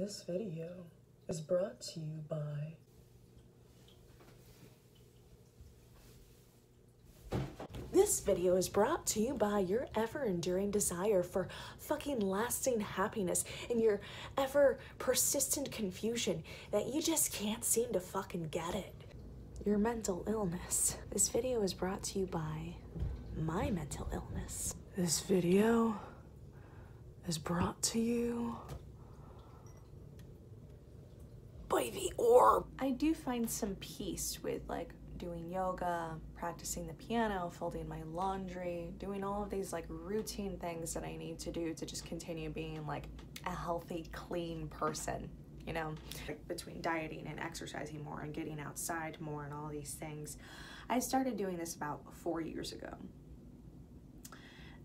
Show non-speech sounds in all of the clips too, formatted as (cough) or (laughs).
This video is brought to you by This video is brought to you by your ever enduring desire for fucking lasting happiness and your ever persistent confusion that you just can't seem to fucking get it. Your mental illness. This video is brought to you by my mental illness. This video is brought to you by the orb. I do find some peace with like doing yoga, practicing the piano, folding my laundry, doing all of these like routine things that I need to do to just continue being like a healthy, clean person, you know? Between dieting and exercising more and getting outside more and all these things. I started doing this about four years ago.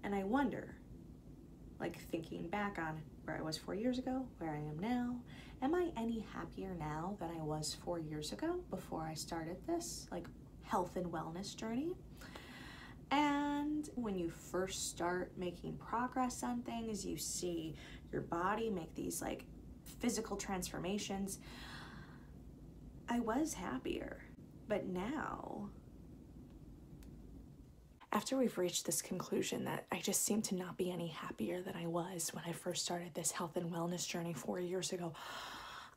And I wonder, like thinking back on where I was four years ago, where I am now, am I any happier now than I was four years ago before I started this like health and wellness journey? And when you first start making progress on things, you see your body make these like physical transformations. I was happier, but now after we've reached this conclusion that I just seem to not be any happier than I was when I first started this health and wellness journey four years ago,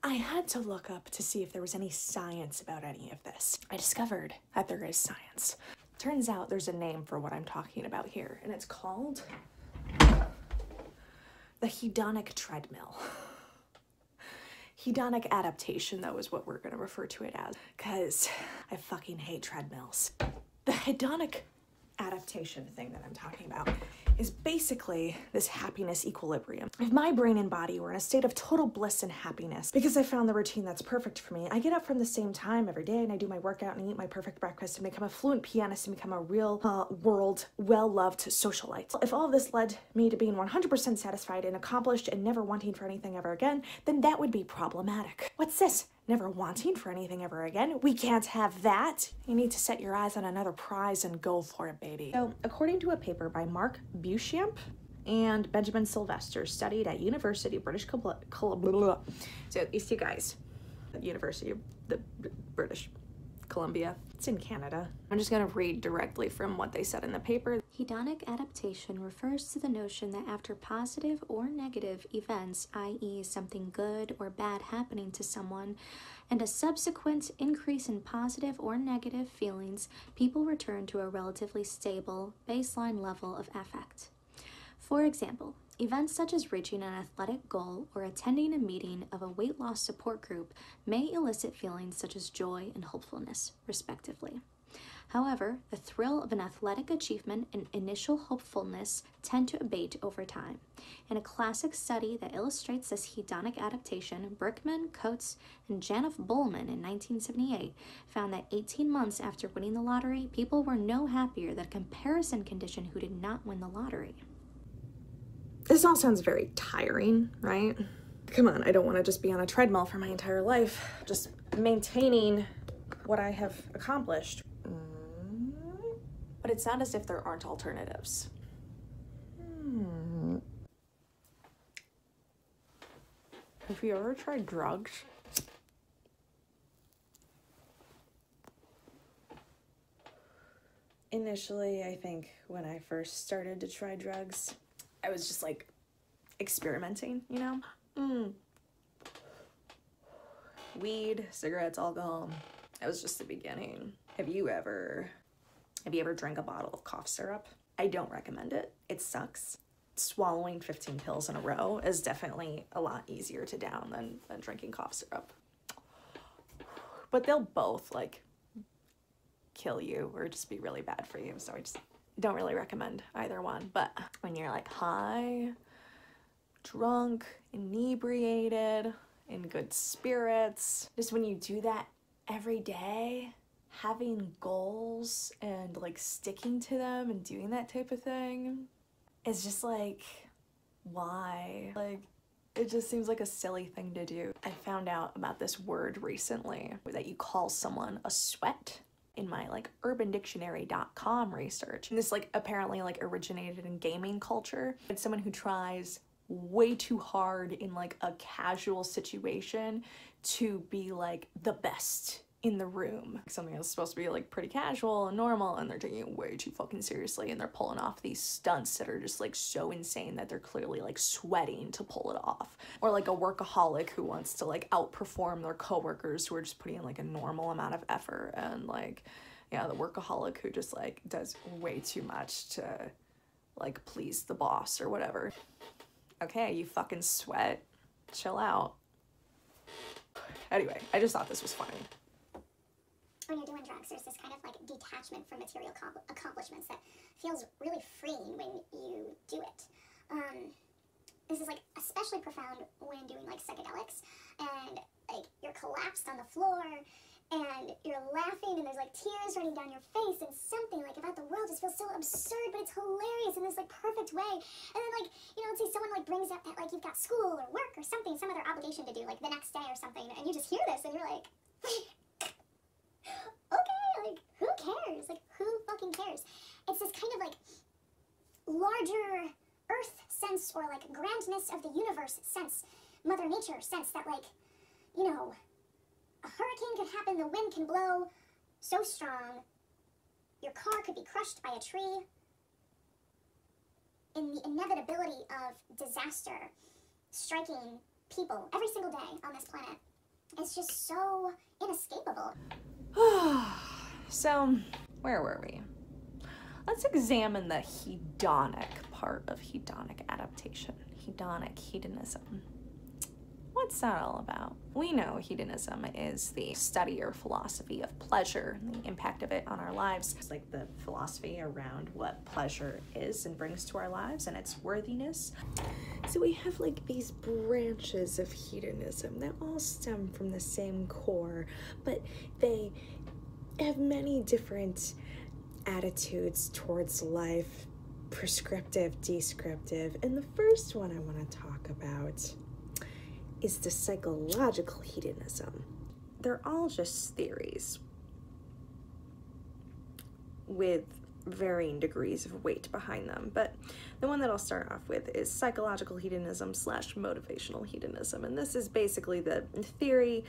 I had to look up to see if there was any science about any of this. I discovered that there is science. Turns out there's a name for what I'm talking about here, and it's called the hedonic treadmill. (laughs) Hedonic adaptation, though, is what we're gonna refer to it as, because I fucking hate treadmills. The hedonic adaptation thing that I'm talking about is basically this happiness equilibrium. If my brain and body were in a state of total bliss and happiness because I found the routine that's perfect for me, I get up from the same time every day and I do my workout and I eat my perfect breakfast and become a fluent pianist and become a real uh, world, well loved socialite. If all of this led me to being 100% satisfied and accomplished and never wanting for anything ever again, then that would be problematic. What's this? Never wanting for anything ever again. We can't have that. You need to set your eyes on another prize and go for it, baby. So, according to a paper by Mark Beauchamp and Benjamin Sylvester, studied at University of British Columbia. So, these two guys, University of the British Columbia. It's in Canada. I'm just going to read directly from what they said in the paper. Hedonic adaptation refers to the notion that after positive or negative events, i.e., something good or bad happening to someone, and a subsequent increase in positive or negative feelings, people return to a relatively stable baseline level of affect. For example, Events such as reaching an athletic goal or attending a meeting of a weight loss support group may elicit feelings such as joy and hopefulness, respectively. However, the thrill of an athletic achievement and initial hopefulness tend to abate over time. In a classic study that illustrates this hedonic adaptation, Brickman, Coates, and Janoff Bulman in 1978 found that 18 months after winning the lottery, people were no happier than a comparison condition who did not win the lottery. This all sounds very tiring, right? Come on, I don't want to just be on a treadmill for my entire life, just maintaining what I have accomplished. But it's not as if there aren't alternatives. Hmm. Have you ever tried drugs? Initially, I think when I first started to try drugs, I was just like experimenting, you know? Mm. Weed, cigarettes, alcohol. That was just the beginning. Have you ever have you ever drank a bottle of cough syrup? I don't recommend it. It sucks. Swallowing 15 pills in a row is definitely a lot easier to down than, than drinking cough syrup. But they'll both like kill you or just be really bad for you. So I just don't really recommend either one. But when you're like high, drunk, inebriated, in good spirits, just when you do that every day, having goals and like sticking to them and doing that type of thing is just like, why? Like, it just seems like a silly thing to do. I found out about this word recently that you call someone a sweat in my like urbandictionary.com research. And this like apparently like originated in gaming culture. It's someone who tries way too hard in like a casual situation to be like the best in the room. Something that's supposed to be like pretty casual and normal, and they're taking it way too fucking seriously, and they're pulling off these stunts that are just like so insane that they're clearly like sweating to pull it off. Or like a workaholic who wants to like outperform their coworkers who are just putting in like a normal amount of effort, and like, yeah, the workaholic who just like does way too much to like please the boss or whatever. Okay, you fucking sweat. Chill out. Anyway, I just thought this was funny when you're doing drugs, there's this kind of like detachment from material accomplishments that feels really freeing when you do it. Um, this is like especially profound when doing like psychedelics and like you're collapsed on the floor and you're laughing and there's like tears running down your face and something like about the world just feels so absurd but it's hilarious in this like perfect way and then like you know let's say someone like brings up that like you've got school or work or something some other obligation to do like the next day or something and you just hear this and you're like (laughs) okay, like, who cares? Like, who fucking cares? It's this kind of like larger earth sense or like grandness of the universe sense, Mother Nature sense that, like, you know, a hurricane could happen, the wind can blow so strong, your car could be crushed by a tree. In the inevitability of disaster striking people every single day on this planet, it's just so inescapable. (sighs) so, where were we? Let's examine the hedonic part of hedonic adaptation. Hedonic, hedonism. What's that all about? We know hedonism is the study or philosophy of pleasure and the impact of it on our lives. It's like the philosophy around what pleasure is and brings to our lives and its worthiness. So we have like these branches of hedonism that all stem from the same core, but they have many different attitudes towards life prescriptive, descriptive. And the first one I want to talk about is the psychological hedonism. They're all just theories with varying degrees of weight behind them. But the one that I'll start off with is psychological hedonism slash motivational hedonism. And this is basically the theory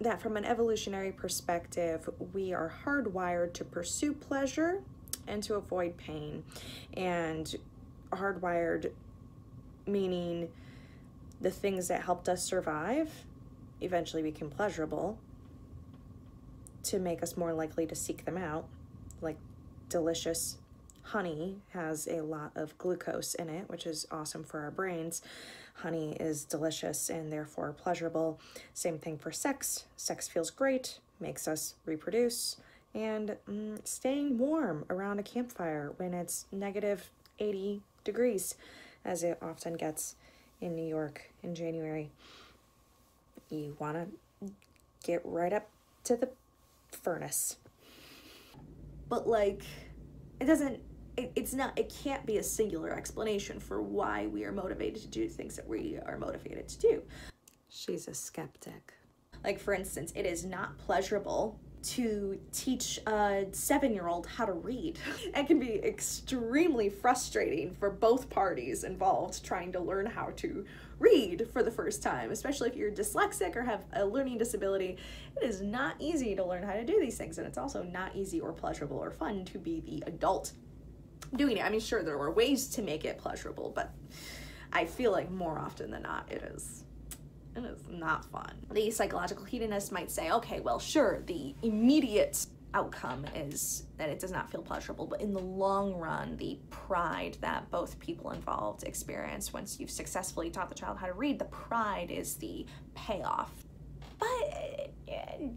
that from an evolutionary perspective, we are hardwired to pursue pleasure and to avoid pain. And hardwired meaning the things that helped us survive eventually became pleasurable to make us more likely to seek them out, like delicious honey has a lot of glucose in it, which is awesome for our brains. Honey is delicious and therefore pleasurable. Same thing for sex. Sex feels great, makes us reproduce, and mm, staying warm around a campfire when it's negative 80 degrees as it often gets in New York in January. You want to get right up to the furnace. But, like, it doesn't, it, it's not, it can't be a singular explanation for why we are motivated to do things that we are motivated to do. She's a skeptic. Like, for instance, it is not pleasurable to teach a seven year old how to read. (laughs) It can be extremely frustrating for both parties involved trying to learn how to read for the first time, especially if you're dyslexic or have a learning disability. It is not easy to learn how to do these things, and it's also not easy or pleasurable or fun to be the adult doing it. I mean, sure, there were ways to make it pleasurable, but I feel like more often than not, it is it is not fun. The psychological hedonist might say, okay, well, sure, the immediate outcome is that it does not feel pleasurable, but in the long run, the pride that both people involved experience once you've successfully taught the child how to read, the pride is the payoff. But uh,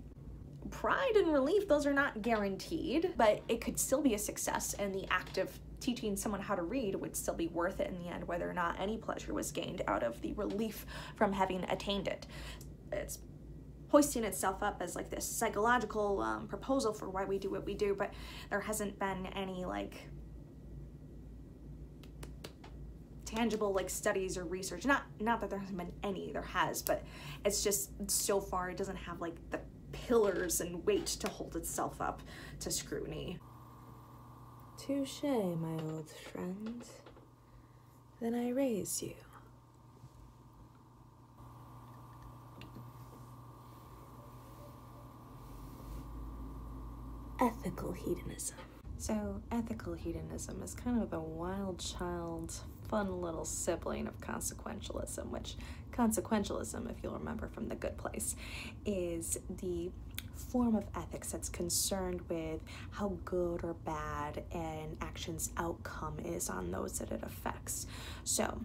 pride and relief, those are not guaranteed, but it could still be a success, and the act of teaching someone how to read would still be worth it in the end, whether or not any pleasure was gained out of the relief from having attained it. It's hoisting itself up as like this psychological um, proposal for why we do what we do, but there hasn't been any like tangible like studies or research not not that there hasn't been any there has but it's just so far it doesn't have like the pillars and weight to hold itself up to scrutiny Touche, my old friend. then I raise you. Ethical hedonism. So, ethical hedonism is kind of the wild child, fun little sibling of consequentialism, which consequentialism, if you'll remember from The Good Place, is the form of ethics that's concerned with how good or bad an action's outcome is on those that it affects. So,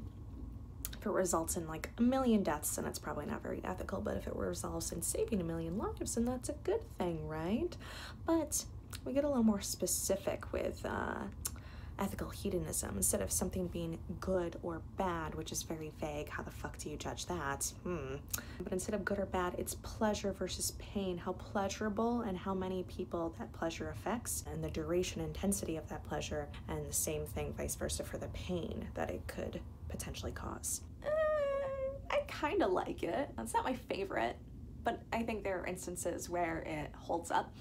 if it results in like a million deaths, then it's probably not very ethical. But if it results in saving a million lives, then that's a good thing, right? But we get a little more specific with uh, ethical hedonism instead of something being good or bad, which is very vague. How the fuck do you judge that? Hmm. But instead of good or bad, it's pleasure versus pain. How pleasurable and how many people that pleasure affects, and the duration, intensity of that pleasure, and the same thing, vice versa, for the pain that it could potentially cause. Uh, I kind of like it. It's not my favorite, but I think there are instances where it holds up.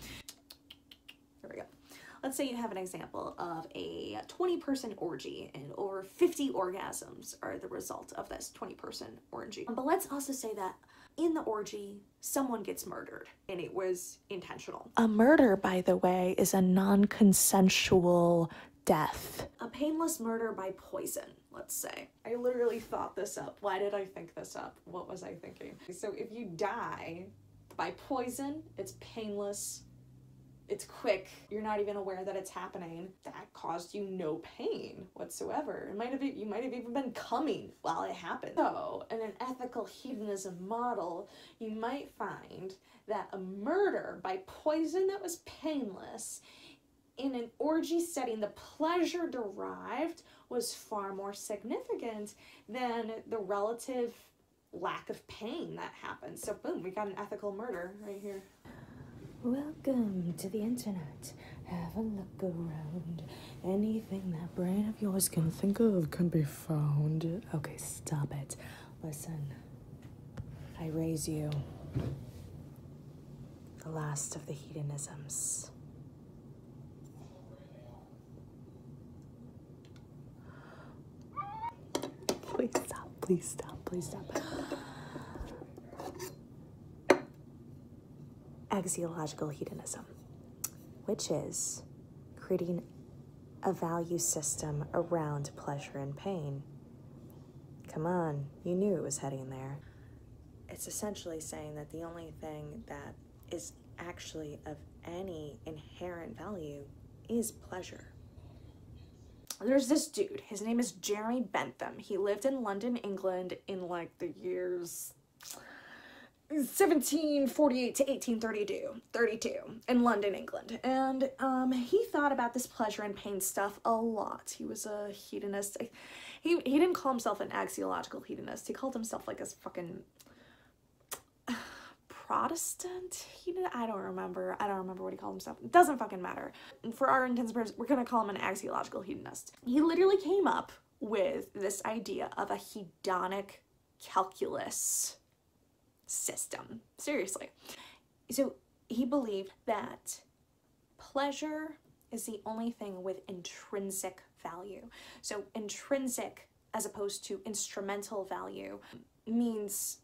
Here we go. Let's say you have an example of a 20 person orgy and over 50 orgasms are the result of this 20 person orgy. But let's also say that in the orgy, someone gets murdered and it was intentional. A murder, by the way, is a non consensual death. A painless murder by poison, let's say. I literally thought this up. Why did I think this up? What was I thinking? So if you die by poison, it's painless, it's quick, you're not even aware that it's happening. That caused you no pain whatsoever. It might have you might have even been coming while it happened. So, in an ethical hedonism model, you might find that a murder by poison that was painless in an orgy setting, the pleasure derived was far more significant than the relative lack of pain that happened. So, boom, we got an ethical murder right here. Welcome to the internet. Have a look around. Anything that brain of yours can think of can be found. Okay, stop it. Listen, I raise you. The last of the hedonisms. Please stop, please stop, please stop. Axiological hedonism, which is creating a value system around pleasure and pain. Come on, you knew it was heading there. It's essentially saying that the only thing that is actually of any inherent value is pleasure. There's this dude. His name is Jeremy Bentham. He lived in London, England in like the years 1748 to 1832 32 in london england. And um, he thought about this pleasure and pain stuff a lot. He was a hedonist. He, he didn't call himself an axiological hedonist. He called himself like a fucking protestant he did, i don't remember. I don't remember what he called himself. It doesn't fucking matter. For our intents and purposes we're gonna call him an axiological hedonist. He literally came up with this idea of a hedonic calculus system. Seriously. So he believed that pleasure is the only thing with intrinsic value. So intrinsic as opposed to instrumental value means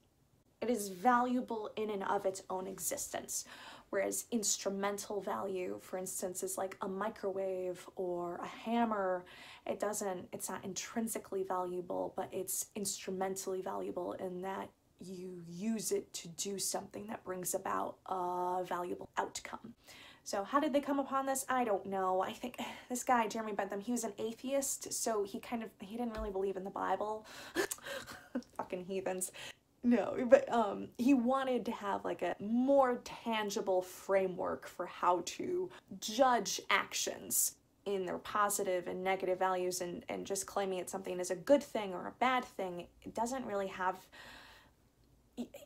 it is valuable in and of its own existence. Whereas instrumental value, for instance, is like a microwave or a hammer. It doesn't, it's not intrinsically valuable, but it's instrumentally valuable in that you use it to do something that brings about a valuable outcome. So how did they come upon this? I don't know. I think (sighs) this guy, Jeremy Bentham, he was an atheist, so he kind of, he didn't really believe in the Bible. (laughs) Fucking heathens. No, but um, he wanted to have like a more tangible framework for how to judge actions in their positive and negative values and, and just claiming it something is a good thing or a bad thing. It doesn't really have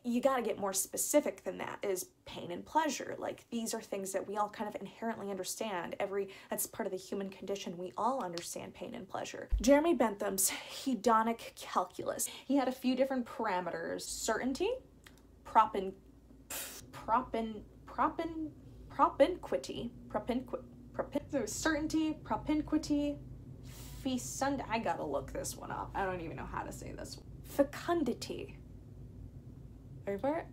you got to get more specific than that is pain and pleasure like these are things that we all kind of inherently understand every that's part of the human condition we all understand pain and pleasure jeremy bentham's hedonic calculus he had a few different parameters certainty propin propin propin propinquity propinquity propin certainty propinquity fecund. I gotta look this one up. I don't even know how to say this. Fecundity. It?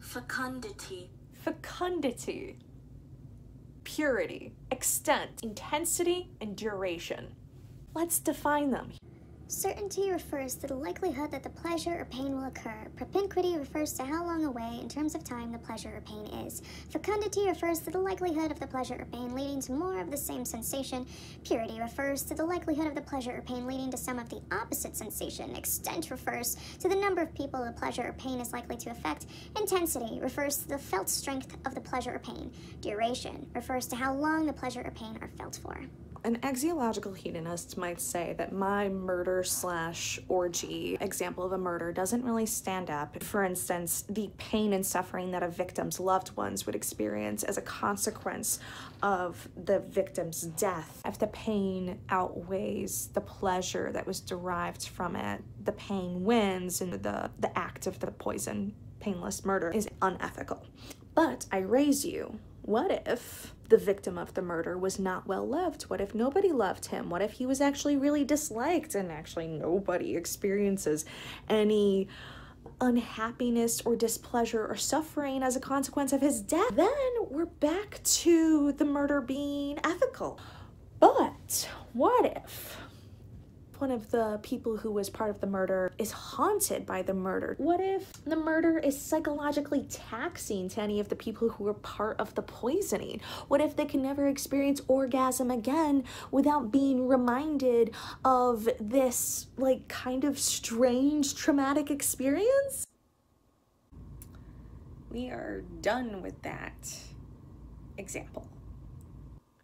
Fecundity. Fecundity. Purity, extent, intensity, and duration. Let's define them. Certainty refers to the likelihood that the pleasure or pain will occur. Propinquity refers to how long away, in terms of time, the pleasure or pain is. Fecundity refers to the likelihood of the pleasure or pain leading to more of the same sensation. Purity refers to the likelihood of the pleasure or pain leading to some of the opposite sensation. Extent refers to the number of people the pleasure or pain is likely to affect. Intensity refers to the felt strength of the pleasure or pain. Duration refers to how long the pleasure or pain are felt for. An axiological hedonist might say that my murder slash orgy example of a murder doesn't really stand up. For instance, the pain and suffering that a victim's loved ones would experience as a consequence of the victim's death. If the pain outweighs the pleasure that was derived from it, the pain wins and the, the act of the poison, painless murder, is unethical. But I raise you what if the victim of the murder was not well loved? What if nobody loved him? What if he was actually really disliked and actually nobody experiences any unhappiness or displeasure or suffering as a consequence of his death? Then we're back to the murder being ethical. But what if one of the people who was part of the murder is haunted by the murder? What if the murder is psychologically taxing to any of the people who were part of the poisoning? What if they can never experience orgasm again without being reminded of this, like, kind of strange traumatic experience? We are done with that example.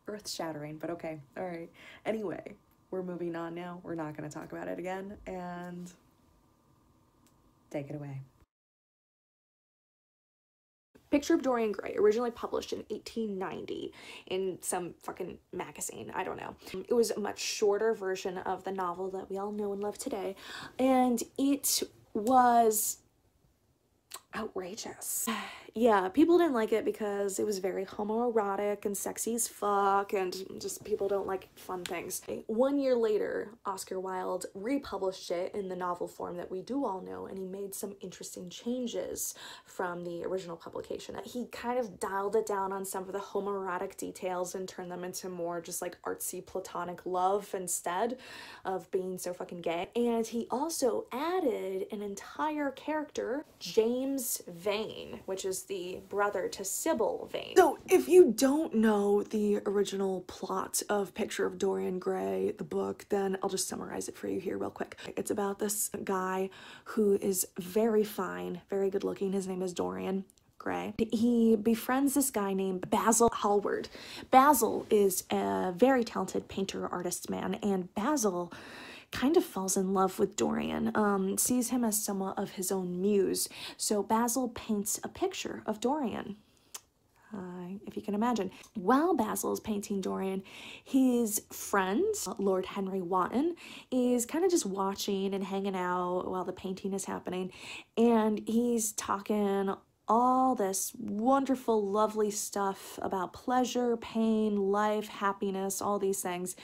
Earth shattering, but okay. All right. Anyway, we're moving on now. We're not going to talk about it again. And take it away. Picture of Dorian Gray, originally published in 1890 in some fucking magazine. I don't know. It was a much shorter version of the novel that we all know and love today. And it was outrageous. yeah, people didn't like it because it was very homoerotic and sexy as fuck, and just people don't like fun things. One year later, Oscar Wilde republished it in the novel form that we do all know, and he made some interesting changes from the original publication. He kind of dialed it down on some of the homoerotic details and turned them into more just like artsy platonic love instead of being so fucking gay. And he also added an entire character, James Vane, which is the brother to Sybil Vane. So, if you don't know the original plot of Picture of Dorian Gray, the book, then I'll just summarize it for you here real quick. It's about this guy who is very fine, very good looking. His name is Dorian. Gray. He befriends this guy named Basil Hallward. Basil is a very talented painter artist man, and Basil kind of falls in love with Dorian, um, sees him as somewhat of his own muse. So Basil paints a picture of Dorian. Uh, if you can imagine. While Basil is painting Dorian, his friend, Lord Henry Wotton, is kind of just watching and hanging out while the painting is happening. And he's talking all this wonderful, lovely stuff about pleasure, pain, life, happiness, all these things.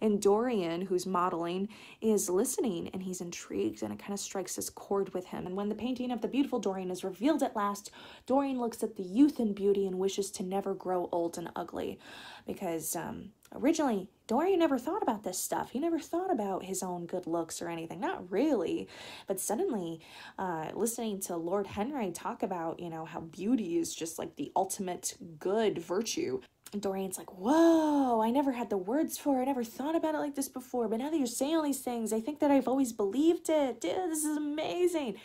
And Dorian, who's modeling, is listening and he's intrigued and it kind of strikes this chord with him. And when the painting of the beautiful Dorian is revealed at last, Dorian looks at the youth and beauty and wishes to never grow old and ugly. Because um, originally, Dorian never thought about this stuff. He never thought about his own good looks or anything. Not really. But suddenly, uh, listening to Lord Henry talk about, you know, how beauty is just like the ultimate good virtue, Dorian's like, whoa, I never had the words for it. I never thought about it like this before. But now that you're saying all these things, I think that I've always believed it. Dude, this is amazing.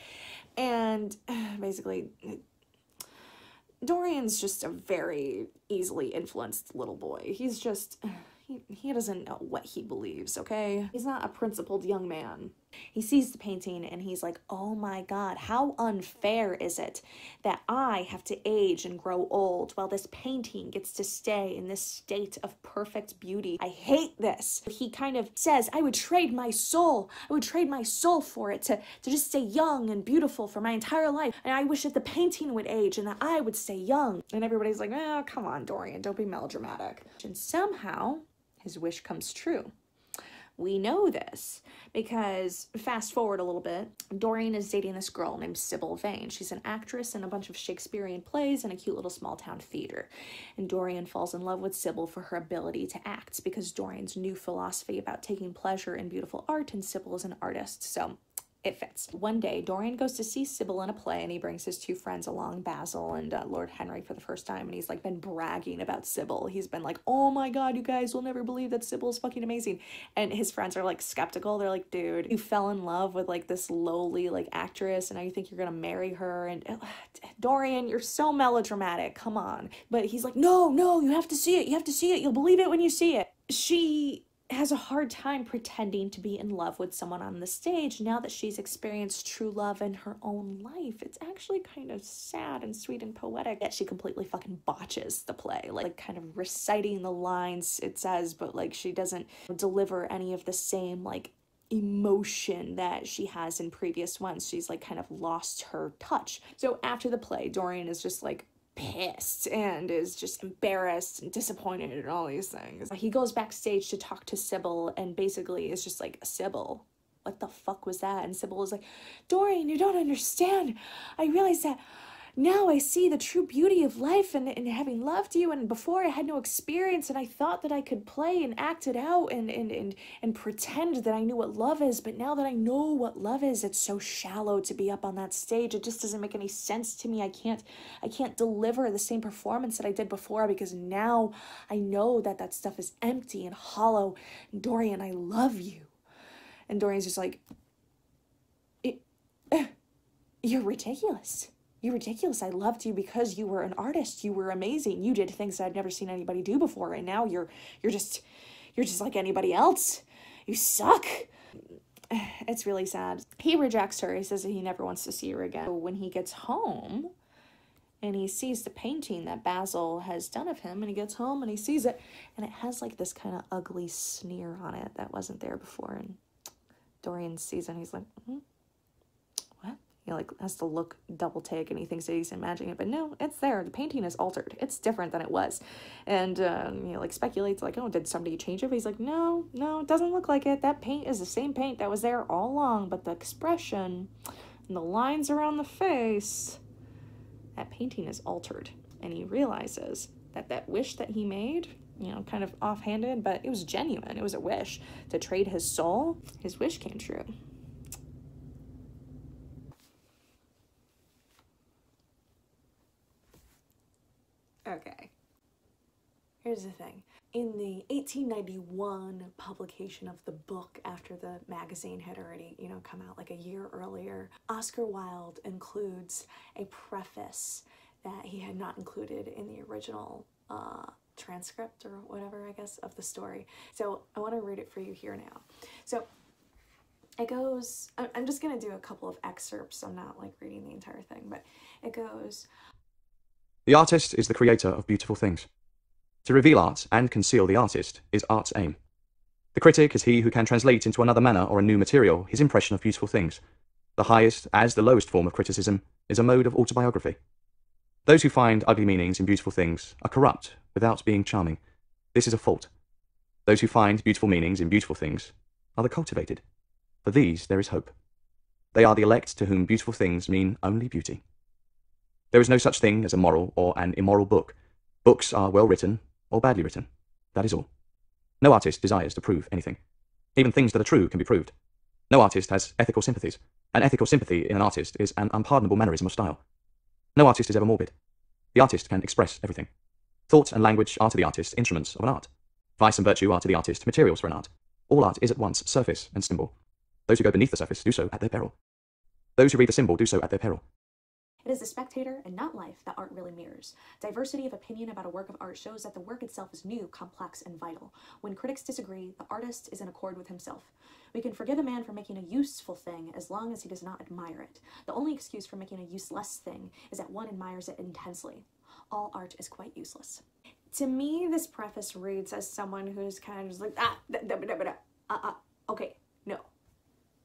And (sighs) basically, Dorian's just a very easily influenced little boy. He's just, (sighs) he, he doesn't know what he believes, okay? He's not a principled young man. He sees the painting and he's like, oh my God, how unfair is it that I have to age and grow old while this painting gets to stay in this state of perfect beauty? I hate this. He kind of says, I would trade my soul. I would trade my soul for it to, to just stay young and beautiful for my entire life. And I wish that the painting would age and that I would stay young. And everybody's like, oh, come on, Dorian, don't be melodramatic. And somehow his wish comes true We know this because fast forward a little bit, Dorian is dating this girl named Sybil Vane. She's an actress in a bunch of Shakespearean plays and a cute little small town theater. And Dorian falls in love with Sybil for her ability to act because Dorian's new philosophy about taking pleasure in beautiful art and Sybil is an artist. So it fits. One day, Dorian goes to see Sybil in a play and he brings his two friends along, Basil and uh, Lord Henry, for the first time. And he's like been bragging about Sybil. He's been like, oh my god, you guys will never believe that Sybil's fucking amazing. And his friends are like skeptical. They're like, dude, you fell in love with like this lowly like actress and now you think you're gonna marry her. And uh, Dorian, you're so melodramatic. Come on. But he's like, no, no, you have to see it. You have to see it. You'll believe it when you see it. She has a hard time pretending to be in love with someone on the stage now that she's experienced true love in her own life. It's actually kind of sad and sweet and poetic that she completely fucking botches the play, like kind of reciting the lines it says, but like she doesn't deliver any of the same like emotion that she has in previous ones. She's like kind of lost her touch. So after the play, Dorian is just like pissed and is just embarrassed and disappointed and all these things. He goes backstage to talk to Sybil and basically is just like, Sybil, what the fuck was that? And Sybil was like, Dorian, you don't understand. I realized that now I see the true beauty of life and, and having loved you. And before I had no experience and I thought that I could play and act it out and, and, and, and pretend that I knew what love is. But now that I know what love is, it's so shallow to be up on that stage. It just doesn't make any sense to me. I can't, I can't deliver the same performance that I did before because now I know that that stuff is empty and hollow. And Dorian, I love you. And Dorian's just like, (laughs) you're ridiculous you're ridiculous. I loved you because you were an artist. You were amazing. You did things that I'd never seen anybody do before. And now you're you're just you're just like anybody else. You suck. (sighs) It's really sad. He rejects her. He says that he never wants to see her again. When he gets home and he sees the painting that Basil has done of him, and he gets home and he sees it, and it has like this kind of ugly sneer on it that wasn't there before. And Dorian sees it and he's like, mm-hmm. He like has to look double take and he thinks that he's imagining it but no it's there. The painting is altered. It's different than it was. And um, you know like speculates like oh did somebody change it? But he's like no no it doesn't look like it. That paint is the same paint that was there all along but the expression and the lines around the face that painting is altered. And he realizes that that wish that he made you know kind of offhanded but it was genuine. It was a wish. To trade his soul his wish came true Okay. Here's the thing. In the 1891 publication of the book after the magazine had already, you know, come out like a year earlier, Oscar Wilde includes a preface that he had not included in the original uh, transcript or whatever, I guess, of the story. So I want to read it for you here now. So it goes, I'm just going to do a couple of excerpts. I'm not like reading the entire thing, but it goes, the artist is the creator of beautiful things. To reveal art and conceal the artist is art's aim. The critic is he who can translate into another manner or a new material his impression of beautiful things. The highest, as the lowest form of criticism, is a mode of autobiography. Those who find ugly meanings in beautiful things are corrupt without being charming. This is a fault. Those who find beautiful meanings in beautiful things are the cultivated. For these there is hope. They are the elect to whom beautiful things mean only beauty. There is no such thing as a moral or an immoral book. Books are well written or badly written. That is all. No artist desires to prove anything. Even things that are true can be proved. No artist has ethical sympathies. An ethical sympathy in an artist is an unpardonable mannerism of style. No artist is ever morbid. The artist can express everything. Thought and language are to the artist instruments of an art. Vice and virtue are to the artist materials for an art. All art is at once surface and symbol. Those who go beneath the surface do so at their peril. Those who read the symbol do so at their peril. It is the spectator and not life that art really mirrors. Diversity of opinion about a work of art shows that the work itself is new, complex, and vital. When critics disagree, the artist is in accord with himself. We can forgive a man for making a useful thing as long as he does not admire it. The only excuse for making a useless thing is that one admires it intensely. All art is quite useless. To me, this preface reads as someone who's kind of just like, ah, da, da, da, da, uh, uh, okay, no.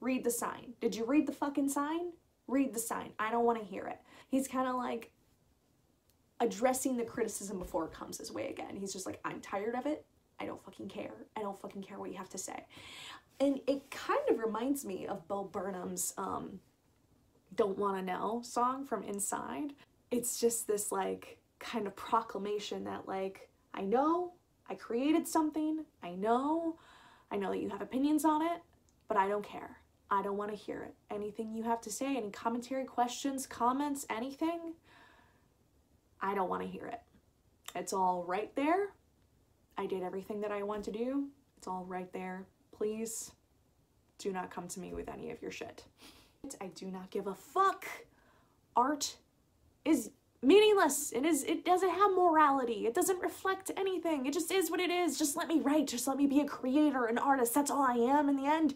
Read the sign. Did you read the fucking sign? Read the sign. I don't want to hear it he's kind of like addressing the criticism before it comes his way again. He's just like, I'm tired of it. I don't fucking care. I don't fucking care what you have to say. And it kind of reminds me of Bo Burnham's um, Don't Wanna Know song from Inside. It's just this like kind of proclamation that like, I know I created something, I know, I know that you have opinions on it, but I don't care. I don't want to hear it. Anything you have to say, any commentary, questions, comments, anything, I don't want to hear it. It's all right there. I did everything that I want to do. It's all right there. Please do not come to me with any of your shit. I do not give a fuck. Art is meaningless. It is it doesn't have morality. It doesn't reflect anything. It just is what it is. Just let me write. Just let me be a creator, an artist. That's all I am in the end.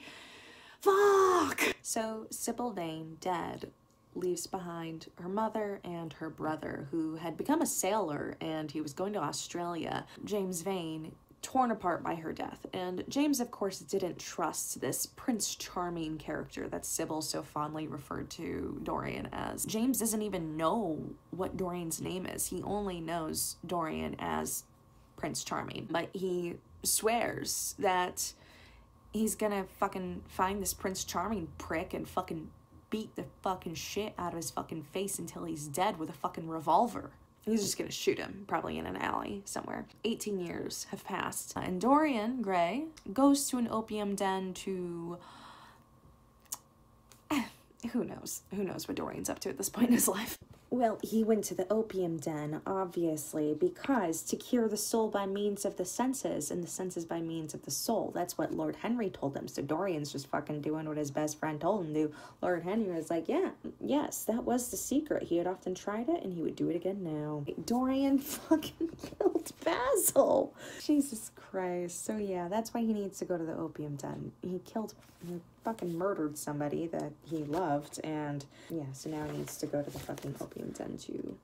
Fuck. So Sybil Vane, dead, leaves behind her mother and her brother, who had become a sailor and he was going to Australia. James Vane torn apart by her death. And James, of course, didn't trust this Prince Charming character that Sybil so fondly referred to Dorian as. James doesn't even know what Dorian's name is. He only knows Dorian as Prince Charming. But he swears that he's gonna fucking find this Prince Charming prick and fucking beat the fucking shit out of his fucking face until he's dead with a fucking revolver. He's just gonna shoot him, probably in an alley somewhere. 18 years have passed, uh, and Dorian Gray goes to an opium den to. (sighs) Who knows? Who knows what Dorian's up to at this point in his life? Well, he went to the opium den, obviously, because to cure the soul by means of the senses and the senses by means of the soul. That's what Lord Henry told him. So Dorian's just fucking doing what his best friend told him to. Lord Henry was like, yeah, yes, that was the secret. He had often tried it and he would do it again now. Dorian (laughs) fucking killed Basil. Jesus Christ. So yeah, that's why he needs to go to the opium den. He killed, he fucking murdered somebody that he loved and yeah, so now he needs to go to the fucking opium den to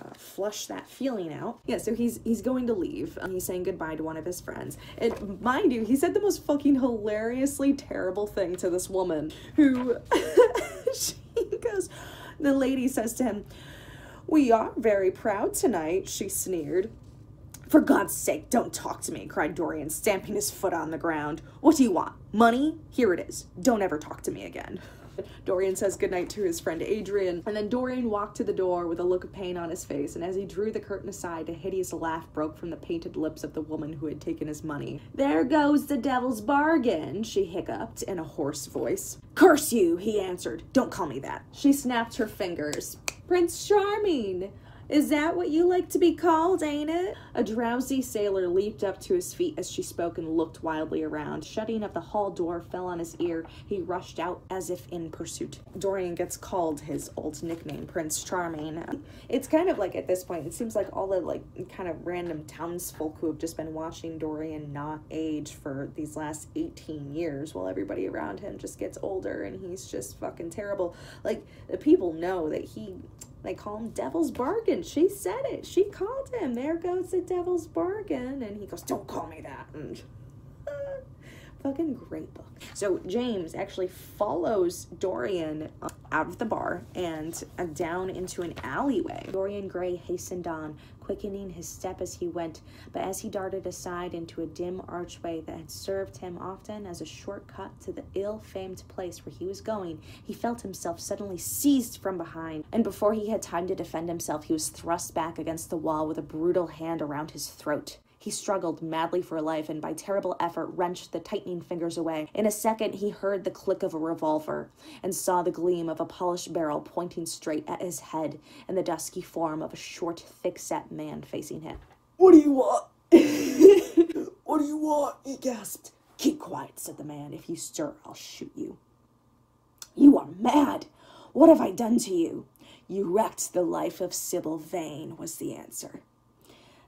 uh, flush that feeling out. Yeah, so he's he's going to leave. Um, he's saying goodbye to one of his friends. And mind you, he said the most fucking hilariously terrible thing to this woman who (laughs) she goes, the lady says to him, We are very proud tonight, she sneered. For God's sake, don't talk to me, cried Dorian, stamping his foot on the ground. What do you want? Money? Here it is. Don't ever talk to me again. (laughs) Dorian says goodnight to his friend Adrian, and then Dorian walked to the door with a look of pain on his face, and as he drew the curtain aside, a hideous laugh broke from the painted lips of the woman who had taken his money. There goes the devil's bargain, she hiccuped in a hoarse voice. Curse you, he answered. Don't call me that. She snapped her fingers. Prince Charming! Is that what you like to be called, ain't it? A drowsy sailor leaped up to his feet as she spoke and looked wildly around. Shutting of the hall door fell on his ear. He rushed out as if in pursuit. Dorian gets called his old nickname, Prince Charming. It's kind of like at this point, it seems like all the like kind of random townsfolk who have just been watching Dorian not age for these last 18 years while everybody around him just gets older and he's just fucking terrible. Like the people know that he they call him Devil's Bargain. She said it. She called him. There goes the Devil's Bargain. And he goes, Don't call me that. And, (laughs) fucking great book. So James actually follows Dorian uh, out of the bar and uh, down into an alleyway. Dorian Gray hastened on, quickening his step as he went, but as he darted aside into a dim archway that had served him often as a shortcut to the ill-famed place where he was going, he felt himself suddenly seized from behind, and before he had time to defend himself, he was thrust back against the wall with a brutal hand around his throat. He struggled madly for life and by terrible effort wrenched the tightening fingers away. In a second, he heard the click of a revolver and saw the gleam of a polished barrel pointing straight at his head and the dusky form of a short, thick-set man facing him. What do you want? (laughs) what do you want? He gasped. Keep quiet, said the man. If you stir, I'll shoot you. You are mad. What have I done to you? You wrecked the life of Sybil Vane, was the answer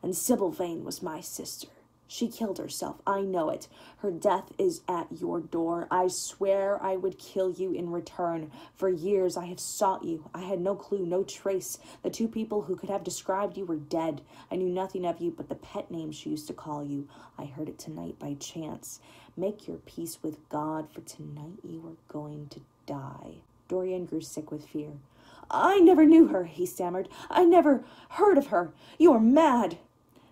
and Sybil Vane was my sister. She killed herself. I know it. Her death is at your door. I swear I would kill you in return. For years I have sought you. I had no clue, no trace. The two people who could have described you were dead. I knew nothing of you but the pet name she used to call you. I heard it tonight by chance. Make your peace with God, for tonight you are going to die. Dorian grew sick with fear. I never knew her, he stammered. I never heard of her. You are mad.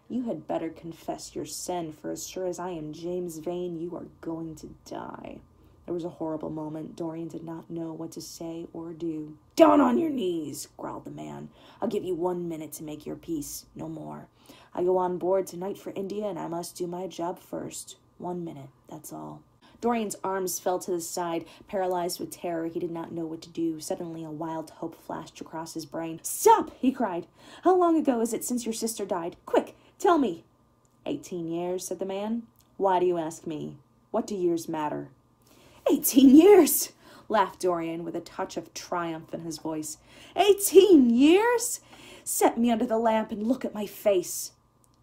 You had better confess your sin, for as sure as I am James Vane, you are going to die. There was a horrible moment. Dorian did not know what to say or do. Down on your knees, growled the man. I'll give you one minute to make your peace, no more. I go on board tonight for India, and I must do my job first. One minute, that's all. Dorian's arms fell to the side. Paralyzed with terror, he did not know what to do. Suddenly, a wild hope flashed across his brain. Stop! he cried. How long ago is it since your sister died? Quick, tell me. Eighteen years, said the man. Why do you ask me? What do years matter? Eighteen years! laughed Dorian with a touch of triumph in his voice. Eighteen years? Set me under the lamp and look at my face.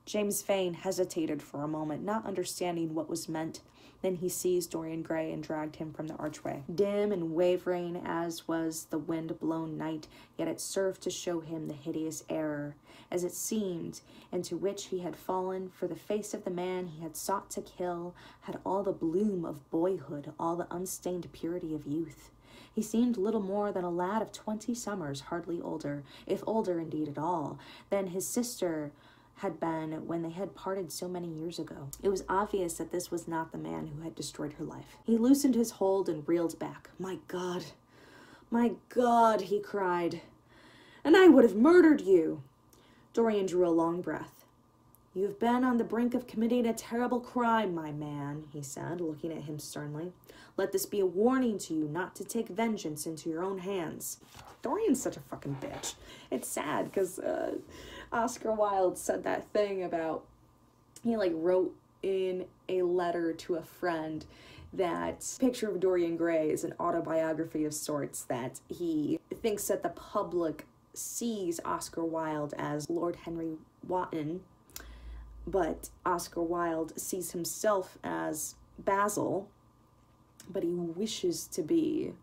James Vane hesitated for a moment, not understanding what was meant. Then he seized Dorian Gray and dragged him from the archway. Dim and wavering as was the wind blown night, yet it served to show him the hideous error, as it seemed, into which he had fallen, for the face of the man he had sought to kill had all the bloom of boyhood, all the unstained purity of youth. He seemed little more than a lad of twenty summers, hardly older, if older indeed at all, than his sister had been when they had parted so many years ago. It was obvious that this was not the man who had destroyed her life. He loosened his hold and reeled back. My God, my God, he cried. And I would have murdered you. Dorian drew a long breath. You have been on the brink of committing a terrible crime, my man, he said, looking at him sternly. Let this be a warning to you not to take vengeance into your own hands. Dorian's such a fucking bitch. It's sad because uh, Oscar Wilde said that thing about he like wrote in a letter to a friend that picture of Dorian Gray is an autobiography of sorts that he thinks that the public sees Oscar Wilde as Lord Henry Wotton, but Oscar Wilde sees himself as Basil, but he wishes to be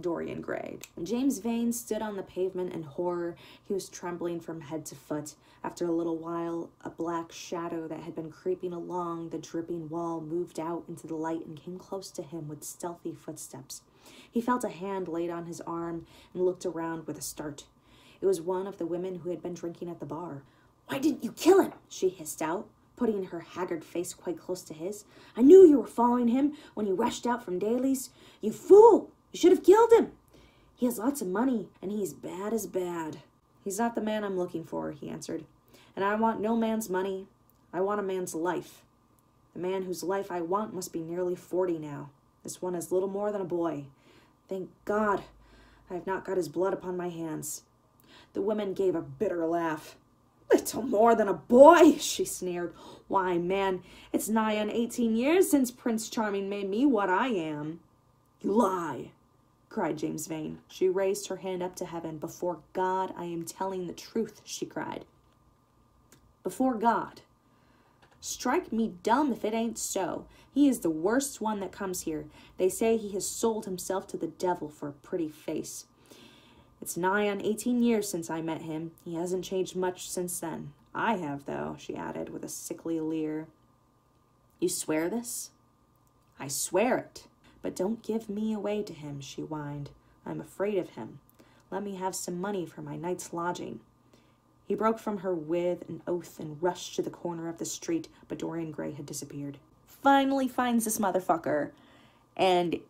Dorian Gray. James Vane stood on the pavement in horror. He was trembling from head to foot. After a little while, a black shadow that had been creeping along the dripping wall moved out into the light and came close to him with stealthy footsteps. He felt a hand laid on his arm and looked around with a start. It was one of the women who had been drinking at the bar. Why didn't you kill him? she hissed out, putting her haggard face quite close to his. I knew you were following him when he rushed out from Daly's. You fool! You should have killed him. He has lots of money, and he's bad as bad. He's not the man I'm looking for, he answered. And I want no man's money. I want a man's life. The man whose life I want must be nearly forty now. This one is little more than a boy. Thank God I have not got his blood upon my hands. The woman gave a bitter laugh. Little more than a boy, (laughs) she sneered. Why, man, it's nigh on eighteen years since Prince Charming made me what I am. You lie, cried James Vane. She raised her hand up to heaven. Before God, I am telling the truth, she cried. Before God. Strike me dumb if it ain't so. He is the worst one that comes here. They say he has sold himself to the devil for a pretty face. It's nigh on eighteen years since I met him. He hasn't changed much since then. I have, though, she added with a sickly leer. You swear this? I swear it. But don't give me away to him, she whined. I'm afraid of him. Let me have some money for my night's lodging. He broke from her with an oath and rushed to the corner of the street, but Dorian Gray had disappeared. Finally finds this motherfucker. And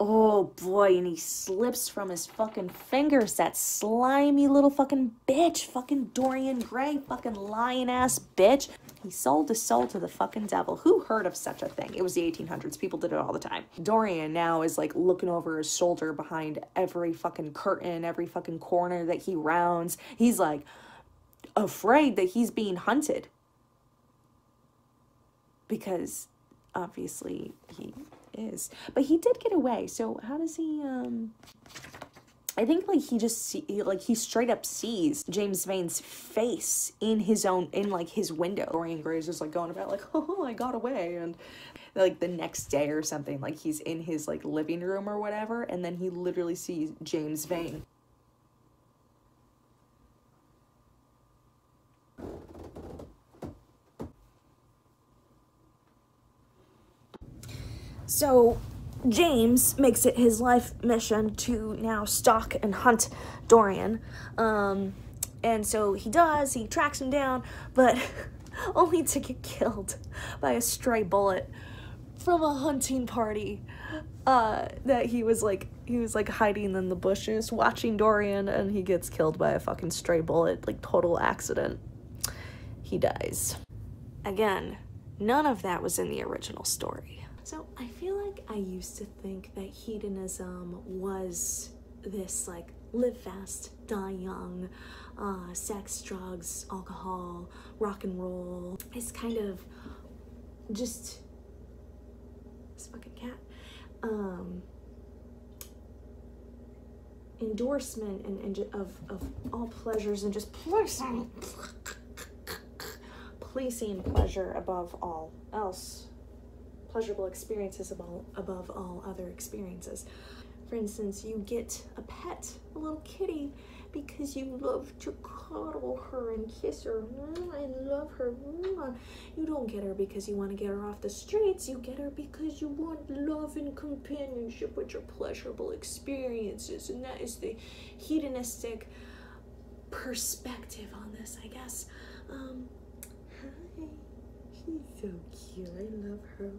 oh boy, and he slips from his fucking fingers. That slimy little fucking bitch. Fucking Dorian Gray. Fucking lying ass bitch. He sold his soul to the fucking devil. Who heard of such a thing? It was the 1800s. People did it all the time. Dorian now is like looking over his shoulder behind every fucking curtain, every fucking corner that he rounds. He's like afraid that he's being hunted. Because obviously he is. But he did get away. So how does he um I think like he just see, like he straight up sees James Vane's face in his own in like his window. Dorian Gray's just like going about like, (laughs) oh, I got away, and like the next day or something, like he's in his like living room or whatever, and then he literally sees James Vane. So James makes it his life mission to now stalk and hunt Dorian. Um, and so he does, he tracks him down, but (laughs) only to get killed by a stray bullet from a hunting party uh that he was like he was like hiding in the bushes watching Dorian and he gets killed by a fucking stray bullet like total accident. He dies. Again none of that was in the original story so i feel like i used to think that hedonism was this like live fast die young uh sex drugs alcohol rock and roll. It's kind of just this fucking cat um endorsement and, and of, of all pleasures and just placing placing pleasure above all else pleasurable experiences above, above all other experiences. For instance you get a pet a little kitty because you love to cuddle her and kiss her. Mm, I love her. Mm. you don't get her because you want to get her off the streets. You get her because you want love and companionship with your pleasurable experiences and that is the hedonistic perspective on this i guess. Um she's so cute. I love her.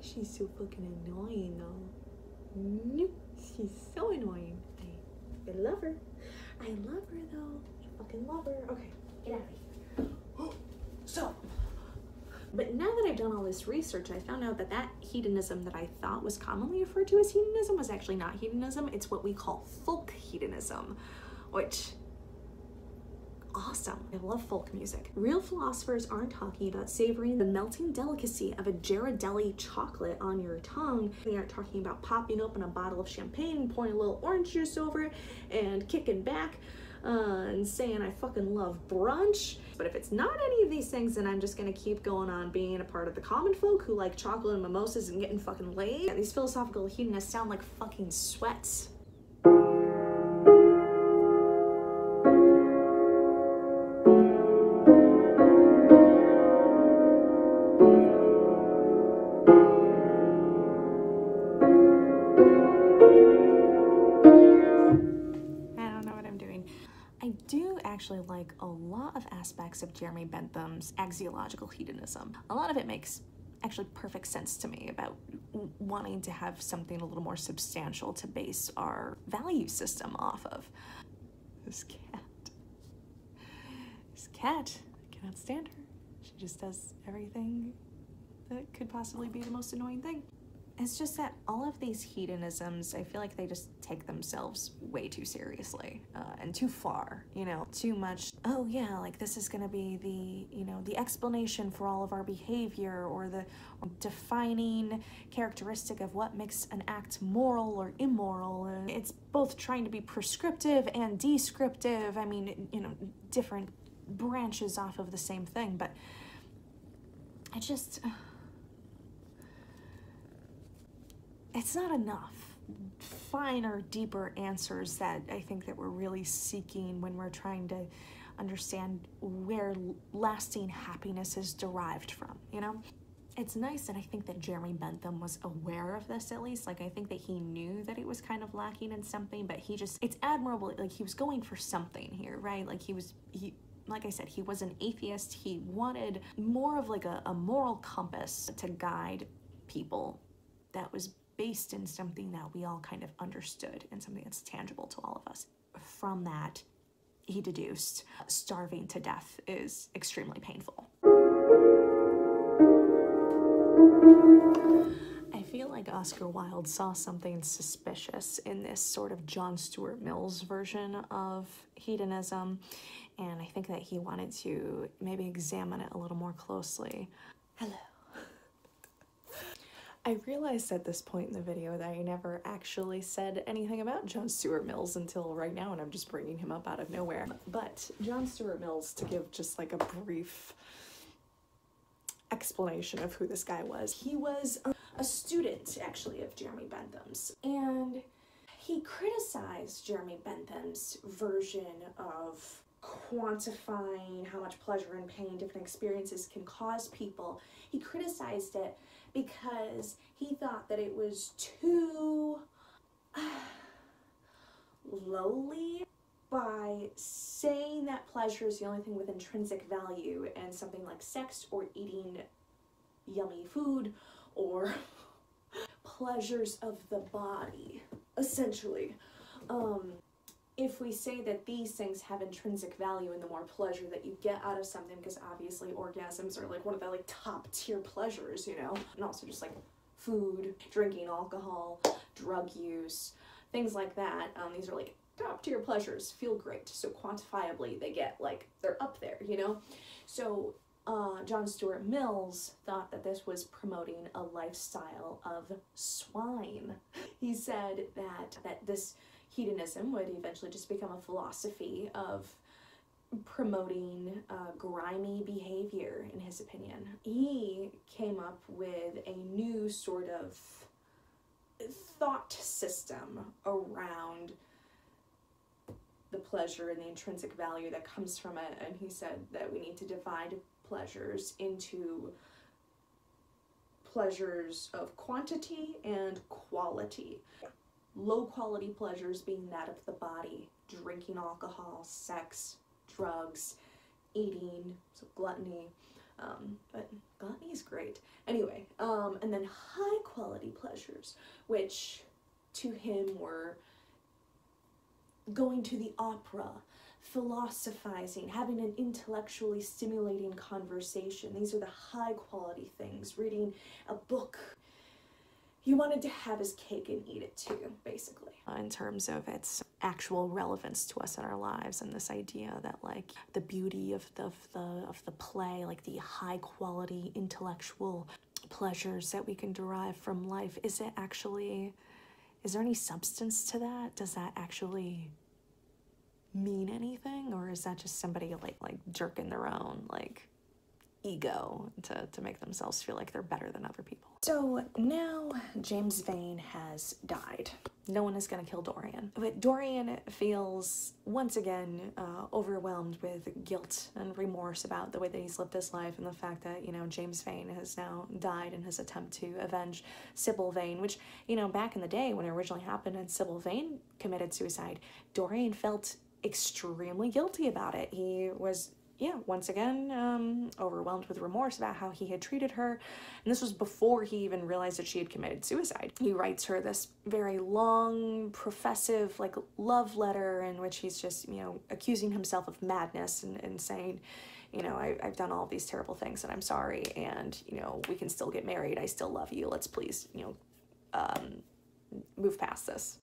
She's so fucking annoying though. She's so annoying. I, I love her. I love her though. I fucking love her. Okay get out of here. Oh, so but now that I've done all this research, I found out that that hedonism that I thought was commonly referred to as hedonism was actually not hedonism. It's what we call folk hedonism, which awesome. I love folk music. Real philosophers aren't talking about savoring the melting delicacy of a Ghirardelli chocolate on your tongue. They aren't talking about popping open a bottle of champagne, pouring a little orange juice over it, and kicking back uh, and saying I fucking love brunch. But if it's not any of these things, then I'm just gonna keep going on being a part of the common folk who like chocolate and mimosas and getting fucking laid. And these philosophical hedonists sound like fucking sweats. Actually like a lot of aspects of Jeremy Bentham's axiological hedonism. A lot of it makes actually perfect sense to me about wanting to have something a little more substantial to base our value system off of. This cat. This cat. I cannot stand her. She just does everything that could possibly be the most annoying thing. It's just that all of these hedonisms, I feel like they just take themselves way too seriously uh, and too far, you know, too much. Oh, yeah, like this is gonna be the, you know, the explanation for all of our behavior or the defining characteristic of what makes an act moral or immoral. And it's both trying to be prescriptive and descriptive. I mean, you know, different branches off of the same thing, but I just. It's not enough. Finer deeper answers that i think that we're really seeking when we're trying to understand where lasting happiness is derived from you know? It's nice that i think that jeremy bentham was aware of this at least. Like i think that he knew that it was kind of lacking in something but he just it's admirable like he was going for something here right? Like he was he like I said, he was an atheist. He wanted more of like a, a moral compass to guide people. That was based in something that we all kind of understood and something that's tangible to all of us. From that, he deduced starving to death is extremely painful. I feel like Oscar Wilde saw something suspicious in this sort of John Stuart Mills version of hedonism, and I think that he wanted to maybe examine it a little more closely. Hello. I realized at this point in the video that I never actually said anything about John Stuart Mills until right now, and I'm just bringing him up out of nowhere. But John Stuart Mills, to give just like a brief explanation of who this guy was, he was a, a student actually of Jeremy Bentham's, and he criticized Jeremy Bentham's version of quantifying how much pleasure and pain different experiences can cause people. He criticized it because he thought that it was too (sighs) lowly by saying that pleasure is the only thing with intrinsic value and something like sex or eating yummy food or (laughs) pleasures of the body essentially. Um if we say that these things have intrinsic value and the more pleasure that you get out of something because obviously orgasms are like one of the like top tier pleasures you know? And also just like food drinking alcohol drug use things like that um, these are like top tier pleasures feel great. So quantifiably they get like they're up there you know? So uh, John Stuart Mills thought that this was promoting a lifestyle of swine. He said that that this hedonism would eventually just become a philosophy of promoting uh, grimy behavior, in his opinion. He came up with a new sort of thought system around the pleasure and the intrinsic value that comes from it. And he said that we need to divide pleasures into pleasures of quantity and quality. Low quality pleasures being that of the body, drinking alcohol, sex, drugs, eating, so gluttony. Um, but gluttony is great. Anyway, um, and then high quality pleasures, which to him were going to the opera, philosophizing, having an intellectually stimulating conversation. These are the high quality things. Reading a book. He wanted to have his cake and eat it too, basically. Uh, in terms of its actual relevance to us in our lives and this idea that like the beauty of the of the of the play like the high quality intellectual pleasures that we can derive from life is it actually is there any substance to that does that actually mean anything or is that just somebody like like jerking their own like ego to to make themselves feel like they're better than other people. So now james vane has died. No one is going to kill dorian. But dorian feels once again uh, overwhelmed with guilt and remorse about the way that he's lived his life and the fact that you know james vane has now died in his attempt to avenge sybil vane which you know back in the day when it originally happened and sybil vane committed suicide dorian felt extremely guilty about it. He was, yeah, once again, um, overwhelmed with remorse about how he had treated her. And this was before he even realized that she had committed suicide. He writes her this very long, professive, like, love letter in which he's just, you know, accusing himself of madness and, and saying, you know, I, I've done all these terrible things and I'm sorry, and, you know, we can still get married. I still love you. Let's please, you know, um, move past this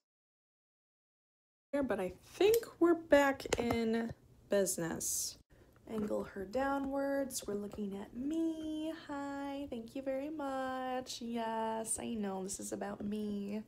but I think we're back in business. Angle her downwards. We're looking at me. Hi, thank you very much. Yes, I know this is about me.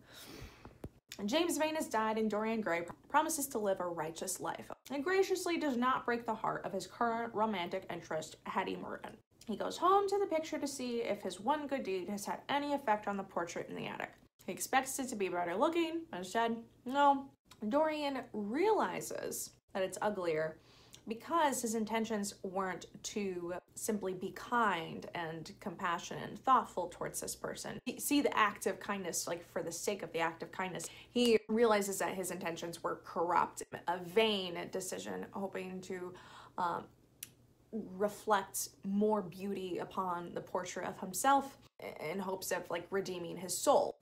James Vane has died, and Dorian Gray promises to live a righteous life and graciously does not break the heart of his current romantic interest, Hetty Merton. He goes home to the picture to see if his one good deed has had any effect on the portrait in the attic. He expects it to be better looking, but instead, no, Dorian realizes that it's uglier because his intentions weren't to simply be kind and compassionate and thoughtful towards this person. See the act of kindness, like for the sake of the act of kindness. He realizes that his intentions were corrupt, a vain decision, hoping to um, reflect more beauty upon the portrait of himself in hopes of like redeeming his soul.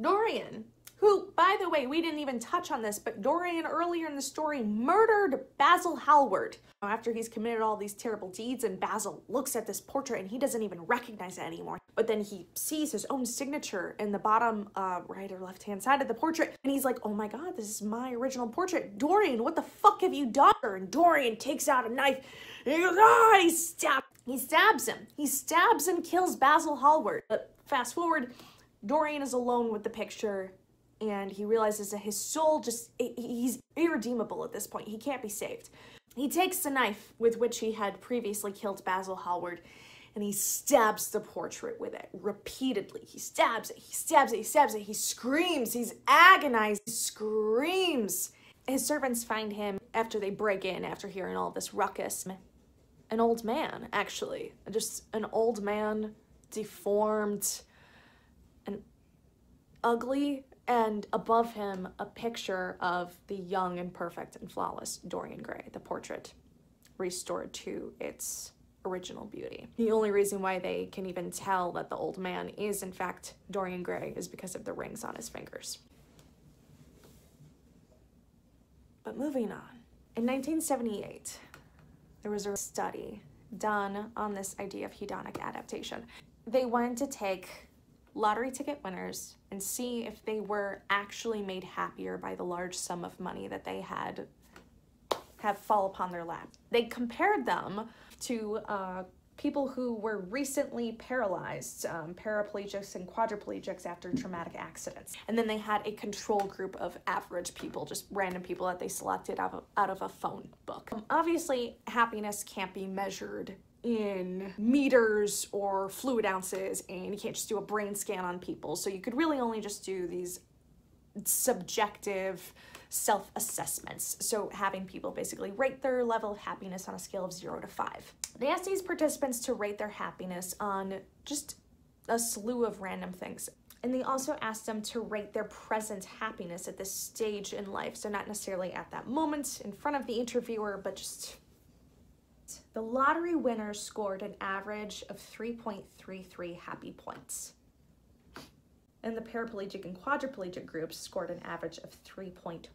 Dorian who, by the way, we didn't even touch on this, but Dorian earlier in the story murdered Basil Hallward after he's committed all these terrible deeds. And Basil looks at this portrait and he doesn't even recognize it anymore. But then he sees his own signature in the bottom uh, right or left hand side of the portrait. And he's like, oh my God, this is my original portrait. Dorian, what the fuck have you done? And Dorian takes out a knife and he goes, ah, he stabs. He stabs him. He stabs and kills Basil Hallward. But fast forward, Dorian is alone with the picture and he realizes that his soul just he's irredeemable at this point. He can't be saved. He takes the knife with which he had previously killed basil hallward and he stabs the portrait with it repeatedly. He stabs it he stabs it he stabs it. He screams. He's agonized. He screams. His servants find him after they break in after hearing all this ruckus. An old man actually. Just an old man deformed and ugly and above him a picture of the young and perfect and flawless Dorian Gray, the portrait restored to its original beauty. The only reason why they can even tell that the old man is in fact Dorian Gray is because of the rings on his fingers. But moving on. In 1978, there was a study done on this idea of hedonic adaptation. They wanted to take lottery ticket winners and see if they were actually made happier by the large sum of money that they had have fall upon their lap. They compared them to uh, people who were recently paralyzed, um, paraplegics and quadriplegics after traumatic accidents. And then they had a control group of average people, just random people that they selected out of, out of a phone book. Um, obviously, happiness can't be measured in meters or fluid ounces, and you can't just do a brain scan on people. So you could really only just do these subjective self assessments. So, having people basically rate their level of happiness on a scale of zero to five. They asked these participants to rate their happiness on just a slew of random things. And they also asked them to rate their present happiness at this stage in life. So, not necessarily at that moment in front of the interviewer, but just. The lottery winners scored an average of 3.33 happy points and the paraplegic and quadriplegic groups scored an average of 3.48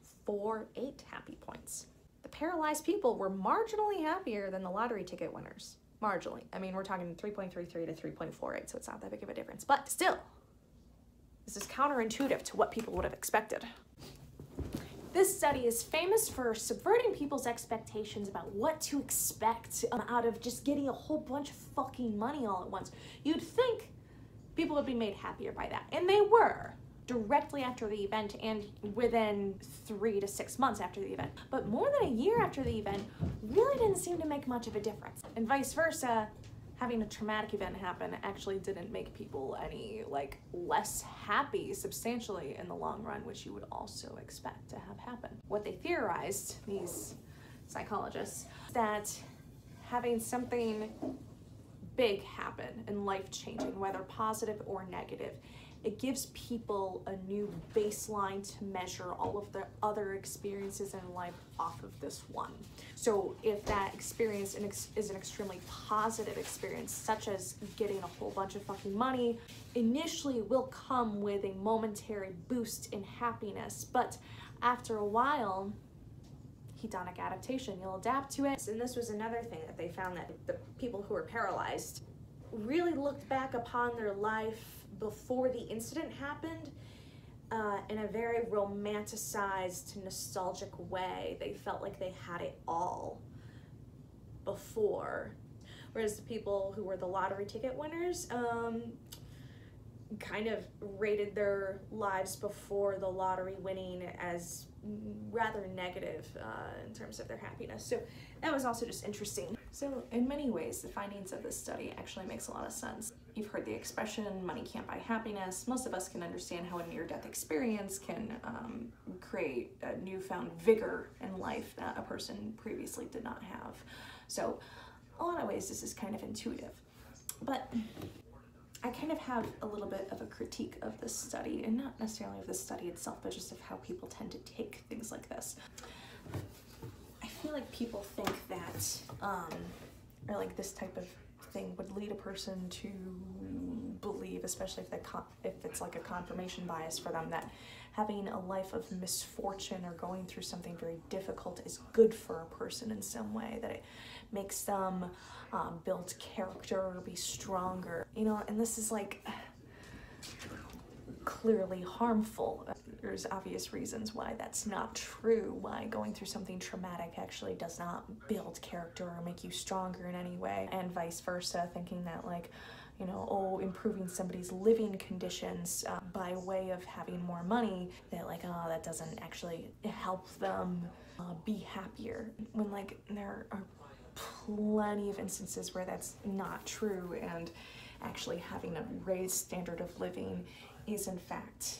happy points. The paralyzed people were marginally happier than the lottery ticket winners. Marginally. I mean, we're talking 3.33 to 3.48, so it's not that big of a difference. But still, this is counterintuitive to what people would have expected. This study is famous for subverting people's expectations about what to expect um, out of just getting a whole bunch of fucking money all at once. You'd think people would be made happier by that. And they were directly after the event and within three to six months after the event. But more than a year after the event really didn't seem to make much of a difference. And vice versa, having a traumatic event happen actually didn't make people any like less happy substantially in the long run, which you would also expect to have happen. What they theorized, these psychologists, that having something big happen and life changing, whether positive or negative. It gives people a new baseline to measure all of the other experiences in life off of this one. So, if that experience is an extremely positive experience, such as getting a whole bunch of fucking money, initially will come with a momentary boost in happiness, but after a while, hedonic adaptation. You'll adapt to it. And this was another thing that they found that the people who were paralyzed really looked back upon their life before the incident happened uh, in a very romanticized, nostalgic way. They felt like they had it all before. Whereas the people who were the lottery ticket winners, um, kind of rated their lives before the lottery winning as rather negative uh, in terms of their happiness. So that was also just interesting. So in many ways, the findings of this study actually makes a lot of sense. You've heard the expression, money can't buy happiness. Most of us can understand how a near-death experience can um, create a newfound vigor in life that a person previously did not have. So a lot of ways, this is kind of intuitive. But I kind of have a little bit of a critique of this study, and not necessarily of the study itself, but just of how people tend to take things like this. Feel like people think that, um, or like this type of thing would lead a person to believe, especially if they if it's like a confirmation bias for them, that having a life of misfortune or going through something very difficult is good for a person in some way. That it makes them um, build character or be stronger, you know, and this is like clearly harmful. There's obvious reasons why that's not true, why going through something traumatic actually does not build character or make you stronger in any way, and vice versa, thinking that, like, you know, oh, improving somebody's living conditions uh, by way of having more money, that, like, oh, that doesn't actually help them uh, be happier. When, like, there are plenty of instances where that's not true and actually having a raised standard of living is in fact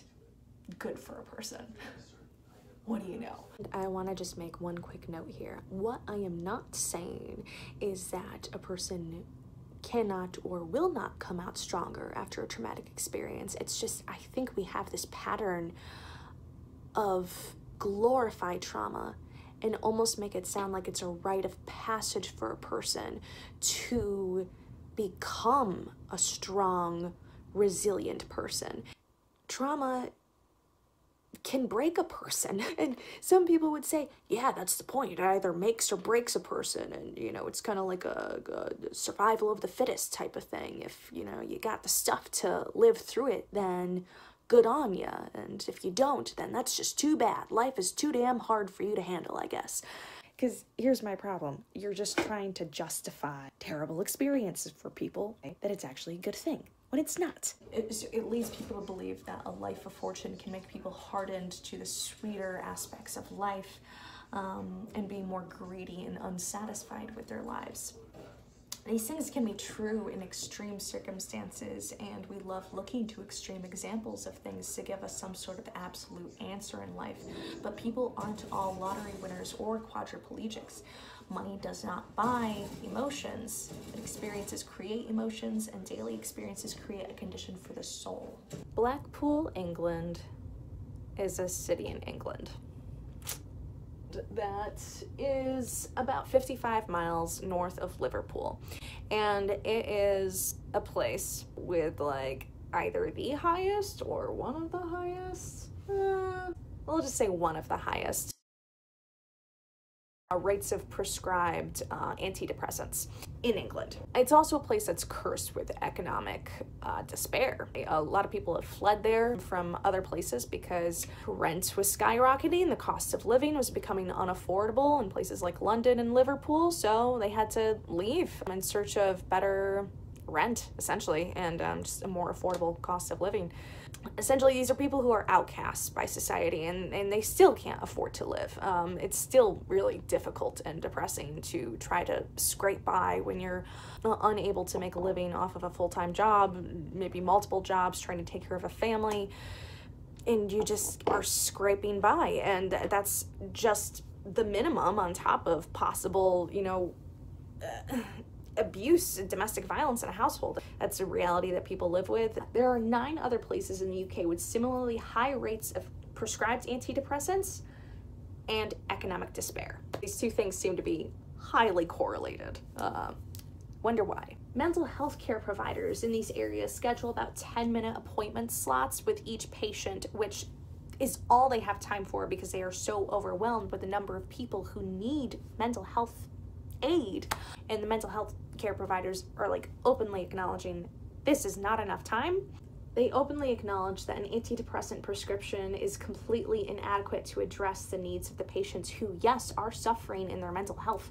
good for a person. What do you know? I want to just make one quick note here. What I am not saying is that a person cannot or will not come out stronger after a traumatic experience. It's just, I think we have this pattern of glorify trauma and almost make it sound like it's a rite of passage for a person to become a strong, resilient person. Trauma can break a person. (laughs) And some people would say, yeah, that's the point. It either makes or breaks a person. And, you know, it's kind of like a, a, survival of the fittest type of thing. If, you know, you got the stuff to live through it, then good on you. And if you don't, then that's just too bad. Life is too damn hard for you to handle, I guess. Because here's my problem you're just trying to justify terrible experiences for people that it's actually a good thing when it's not. It, it leads people to believe that a life of fortune can make people hardened to the sweeter aspects of life um, and be more greedy and unsatisfied with their lives. These things can be true in extreme circumstances, and we love looking to extreme examples of things to give us some sort of absolute answer in life. But people aren't all lottery winners or quadriplegics. Money does not buy emotions, but experiences create emotions, and daily experiences create a condition for the soul. Blackpool, England is a city in England that is about 55 miles north of Liverpool. And it is a place with like either the highest or one of the highest. Uh, we'll just say one of the highest rates of prescribed uh, antidepressants in England. It's also a place that's cursed with economic uh, despair. A lot of people have fled there from other places because rent was skyrocketing, the cost of living was becoming unaffordable in places like London and Liverpool, so they had to leave in search of better rent, essentially, and um, just a more affordable cost of living essentially these are people who are outcasts by society and, and they still can't afford to live. Um, it's still really difficult and depressing to try to scrape by when you're unable to make a living off of a full-time job maybe multiple jobs trying to take care of a family and you just are scraping by. And that's just the minimum on top of possible you know abuse and domestic violence in a household. That's a reality that people live with. There are nine other places in the UK with similarly high rates of prescribed antidepressants and economic despair. These two things seem to be highly correlated. Uh, wonder why. Mental health care providers in these areas schedule about 10 minute appointment slots with each patient, which is all they have time for because they are so overwhelmed with the number of people who need mental health aid. And the mental health care providers are like openly acknowledging this is not enough time. They openly acknowledge that an antidepressant prescription is completely inadequate to address the needs of the patients who, yes, are suffering in their mental health,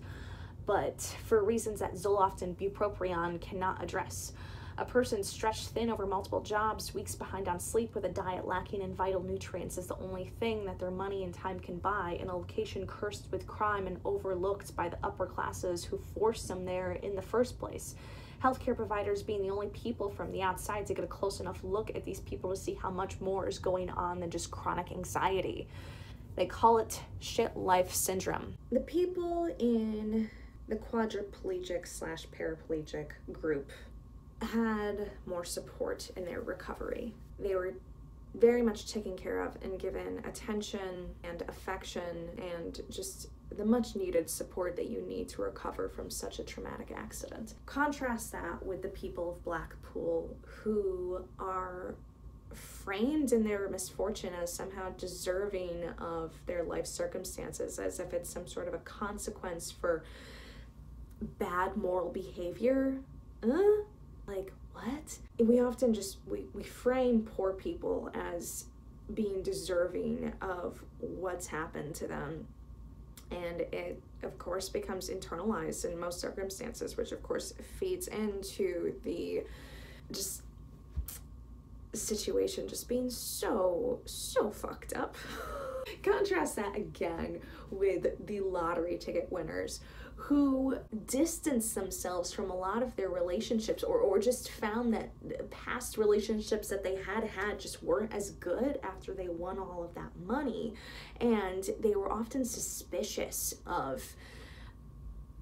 but for reasons that Zoloft and bupropion cannot address. A person stretched thin over multiple jobs, weeks behind on sleep, with a diet lacking in vital nutrients is the only thing that their money and time can buy in a location cursed with crime and overlooked by the upper classes who forced them there in the first place. Healthcare providers being the only people from the outside to get a close enough look at these people to see how much more is going on than just chronic anxiety. They call it shit life syndrome. The people in the quadriplegic slash paraplegic group had more support in their recovery. They were very much taken care of and given attention and affection and just the much needed support that you need to recover from such a traumatic accident. Contrast that with the people of Blackpool who are framed in their misfortune as somehow deserving of their life circumstances, as if it's some sort of a consequence for bad moral behavior. Uh, like what? We often just we, we frame poor people as being deserving of what's happened to them. And it of course becomes internalized in most circumstances which of course feeds into the just situation just being so so fucked up. (laughs) Contrast that again with the lottery ticket winners who distanced themselves from a lot of their relationships or, or just found that past relationships that they had had just weren't as good after they won all of that money. And they were often suspicious of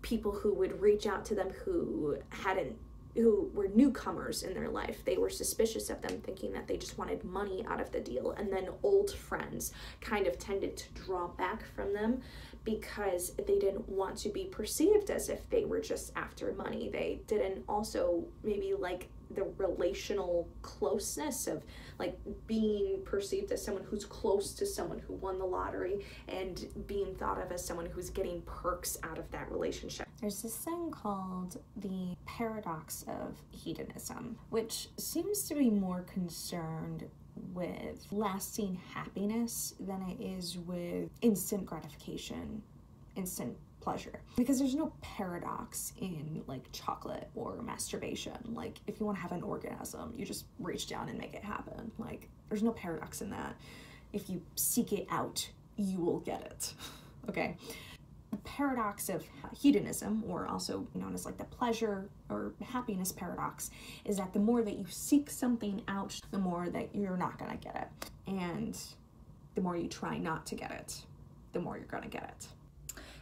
people who would reach out to them who hadn't who were newcomers in their life. They were suspicious of them, thinking that they just wanted money out of the deal. And then old friends kind of tended to draw back from them because they didn't want to be perceived as if they were just after money. They didn't also maybe like the relational closeness of like being perceived as someone who's close to someone who won the lottery and being thought of as someone who's getting perks out of that relationship. There's this thing called the paradox of hedonism, which seems to be more concerned with lasting happiness than it is with instant gratification, instant pleasure. Because there's no paradox in like chocolate or masturbation. Like if you want to have an orgasm, you just reach down and make it happen. Like there's no paradox in that. If you seek it out, you will get it. (laughs) okay? The paradox of hedonism, or also known as like the pleasure or happiness paradox, is that the more that you seek something out, the more that you're not gonna get it. And the more you try not to get it, the more you're gonna get it.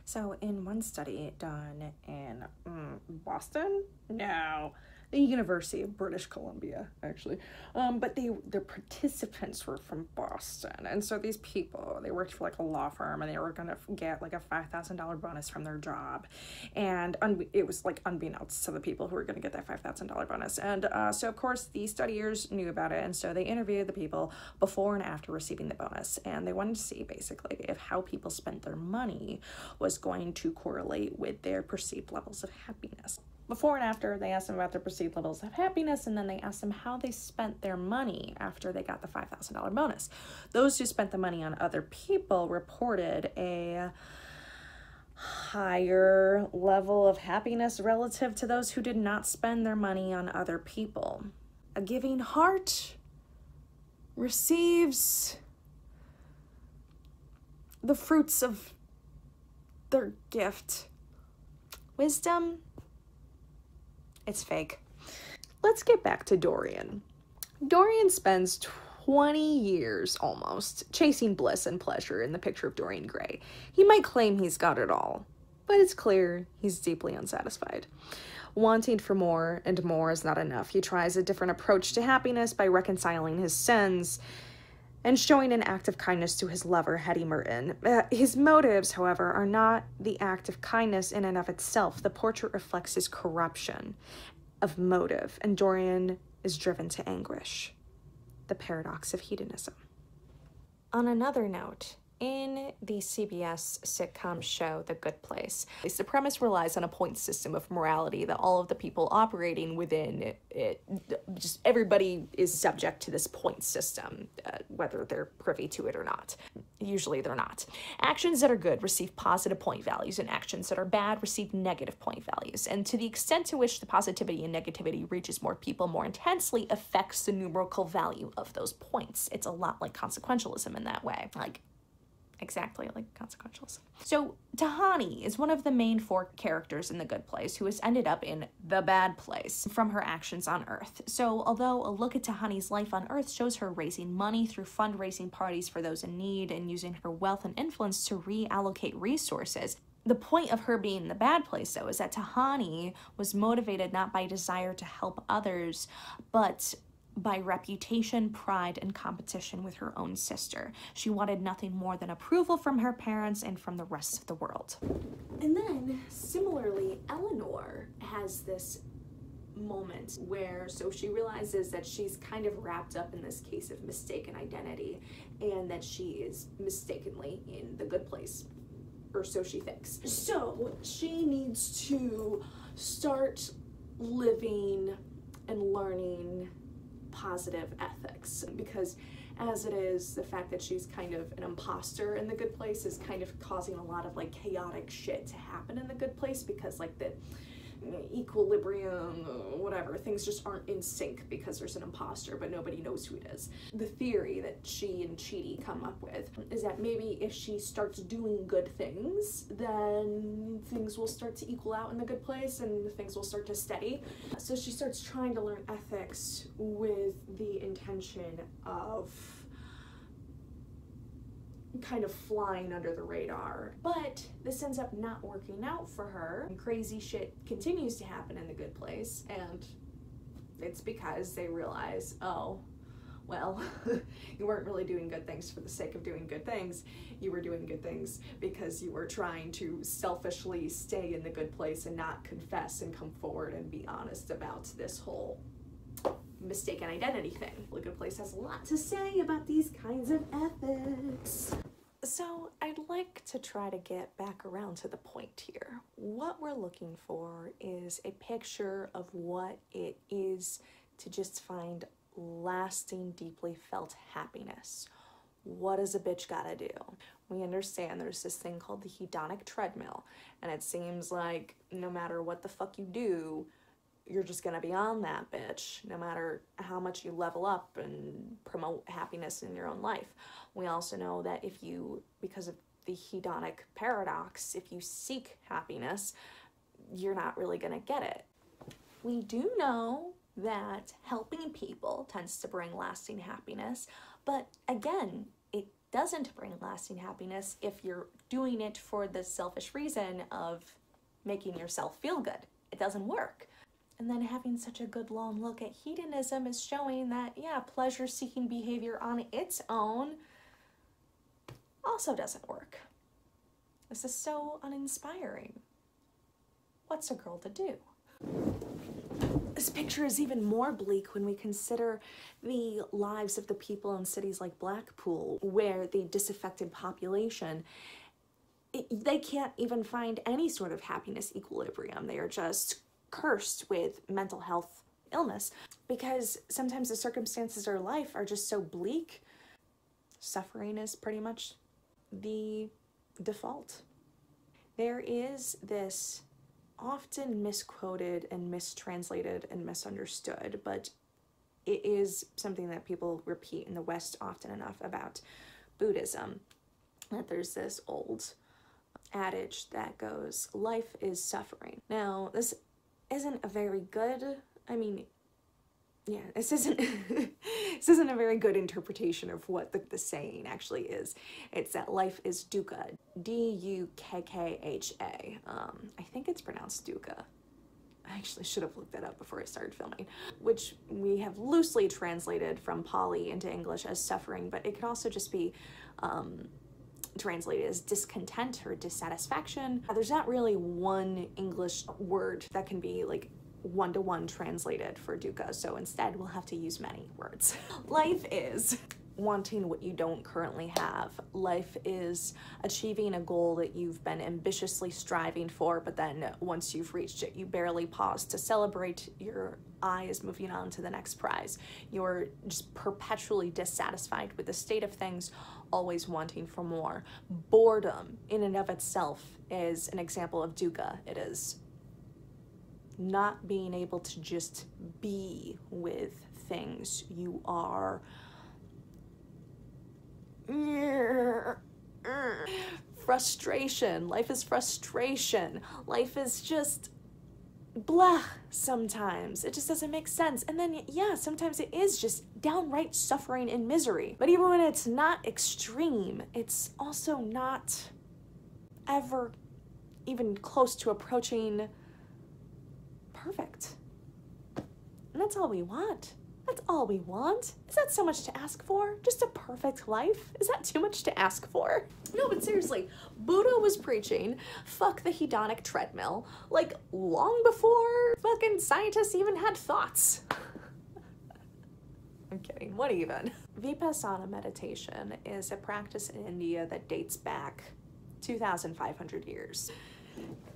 So, in one study done in mm, Boston, no, University of British Columbia, actually. Um, but they their participants were from Boston, and so these people they worked for like a law firm, and they were gonna get like a five thousand dollar bonus from their job, and it was like unbeknownst to the people who were gonna get that five thousand dollar bonus, and uh, so of course the studiers knew about it, and so they interviewed the people before and after receiving the bonus, and they wanted to see basically if how people spent their money was going to correlate with their perceived levels of happiness before and after they asked them about their perceived levels of happiness and then they asked them how they spent their money after they got the $5000 bonus. Those who spent the money on other people reported a higher level of happiness relative to those who did not spend their money on other people. A giving heart receives the fruits of their gift. Wisdom it's fake. Let's get back to Dorian. Dorian spends 20 years almost chasing bliss and pleasure in the picture of Dorian Gray. He might claim he's got it all, but it's clear he's deeply unsatisfied. Wanting for more and more is not enough. He tries a different approach to happiness by reconciling his sins and showing an act of kindness to his lover, Hetty Merton. Uh, his motives, however, are not the act of kindness in and of itself. The portrait reflects his corruption of motive, and Dorian is driven to anguish. The paradox of hedonism. On another note, in the CBS sitcom show The Good Place. The premise relies on a point system of morality that all of the people operating within it, it just everybody is subject to this point system, uh, whether they're privy to it or not. Usually they're not. Actions that are good receive positive point values, and actions that are bad receive negative point values. And to the extent to which the positivity and negativity reaches more people more intensely affects the numerical value of those points. It's a lot like consequentialism in that way. Like exactly like consequentialism. So Tahani is one of the main four characters in The Good Place who has ended up in the bad place from her actions on Earth. So although a look at Tahani's life on Earth shows her raising money through fundraising parties for those in need and using her wealth and influence to reallocate resources, the point of her being in the bad place though is that Tahani was motivated not by desire to help others, but by reputation, pride, and competition with her own sister. She wanted nothing more than approval from her parents and from the rest of the world. And then, similarly, Eleanor has this moment where so she realizes that she's kind of wrapped up in this case of mistaken identity and that she is mistakenly in the good place or so she thinks so she needs to start living and learning positive ethics because as it is the fact that she's kind of an imposter in the good place is kind of causing a lot of like chaotic shit to happen in the good place because like the equilibrium, whatever. Things just aren't in sync because there's an imposter, but nobody knows who it is. The theory that she and Chidi come up with is that maybe if she starts doing good things, then things will start to equal out in the good place and things will start to steady. So she starts trying to learn ethics with the intention of kind of flying under the radar. But this ends up not working out for her. Crazy shit continues to happen in the good place, and It's because they realize, oh, well, (laughs) you weren't really doing good things for the sake of doing good things. You were doing good things because you were trying to selfishly stay in the good place and not confess and come forward and be honest about this whole mistaken identity thing. The Good Place has a lot to say about these kinds of ethics. So, I'd like to try to get back around to the point here. What we're looking for is a picture of what it is to just find lasting, deeply felt happiness. What does a bitch gotta do? We understand there's this thing called the hedonic treadmill, and it seems like no matter what the fuck you do, you're just gonna be on that bitch no matter how much you level up and promote happiness in your own life. We also know that if you, because of the hedonic paradox, if you seek happiness, you're not really gonna get it. We do know that helping people tends to bring lasting happiness, but again, it doesn't bring lasting happiness if you're doing it for the selfish reason of making yourself feel good. It doesn't work. And then having such a good long look at hedonism is showing that, yeah, pleasure seeking behavior on its own also doesn't work. This is so uninspiring. What's a girl to do? This picture is even more bleak when we consider the lives of the people in cities like Blackpool, where the disaffected population it, they can't even find any sort of happiness equilibrium. They are just cursed with mental health illness because sometimes the circumstances of life are just so bleak. Suffering is pretty much the default. There is this often misquoted and mistranslated and misunderstood, but it is something that people repeat in the West often enough about Buddhism. That there's this old adage that goes, life is suffering. Now, this isn't a very good, I mean, yeah, this isn't (laughs) this isn't a very good interpretation of what the, the saying actually is. It's that life is dukkha, D-U-K-K-H-A. Um, I think it's pronounced dukkha. I actually should have looked that up before I started filming, which we have loosely translated from Pali into English as suffering, but it could also just be um, translated as discontent or dissatisfaction. Uh, there's not really one English word that can be like one to one translated for dukkha, so instead we'll have to use many words. (laughs) Life is wanting what you don't currently have. Life is achieving a goal that you've been ambitiously striving for, but then once you've reached it, you barely pause to celebrate. Your eye is moving on to the next prize. You're just perpetually dissatisfied with the state of things, always wanting for more. Boredom, in and of itself, is an example of dukkha. It is not being able to just be with things. You are (laughs) frustration. Life is frustration. Life is just blah sometimes. It just doesn't make sense. And then, yeah, sometimes it is just downright suffering and misery. But even when it's not extreme, it's also not ever even close to approaching perfect. And that's all we want. That's all we want. Is that so much to ask for? Just a perfect life? Is that too much to ask for? No, but seriously, Buddha was preaching fuck the hedonic treadmill like long before fucking scientists even had thoughts. (laughs) I'm kidding, what even? Vipassana meditation is a practice in India that dates back 2,500 years.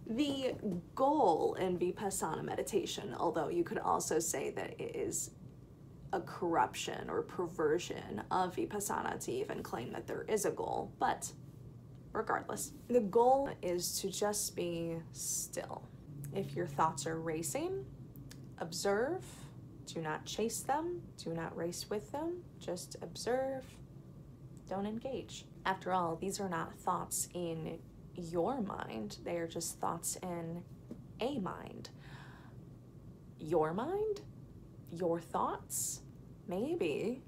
The goal in Vipassana meditation, although you could also say that it is a corruption or perversion of Vipassana to even claim that there is a goal, but regardless, the goal is to just be still. If your thoughts are racing, observe, do not chase them, do not race with them, just observe, don't engage. After all, these are not thoughts in your mind, they are just thoughts in a mind. Your mind? Your thoughts? Maybe.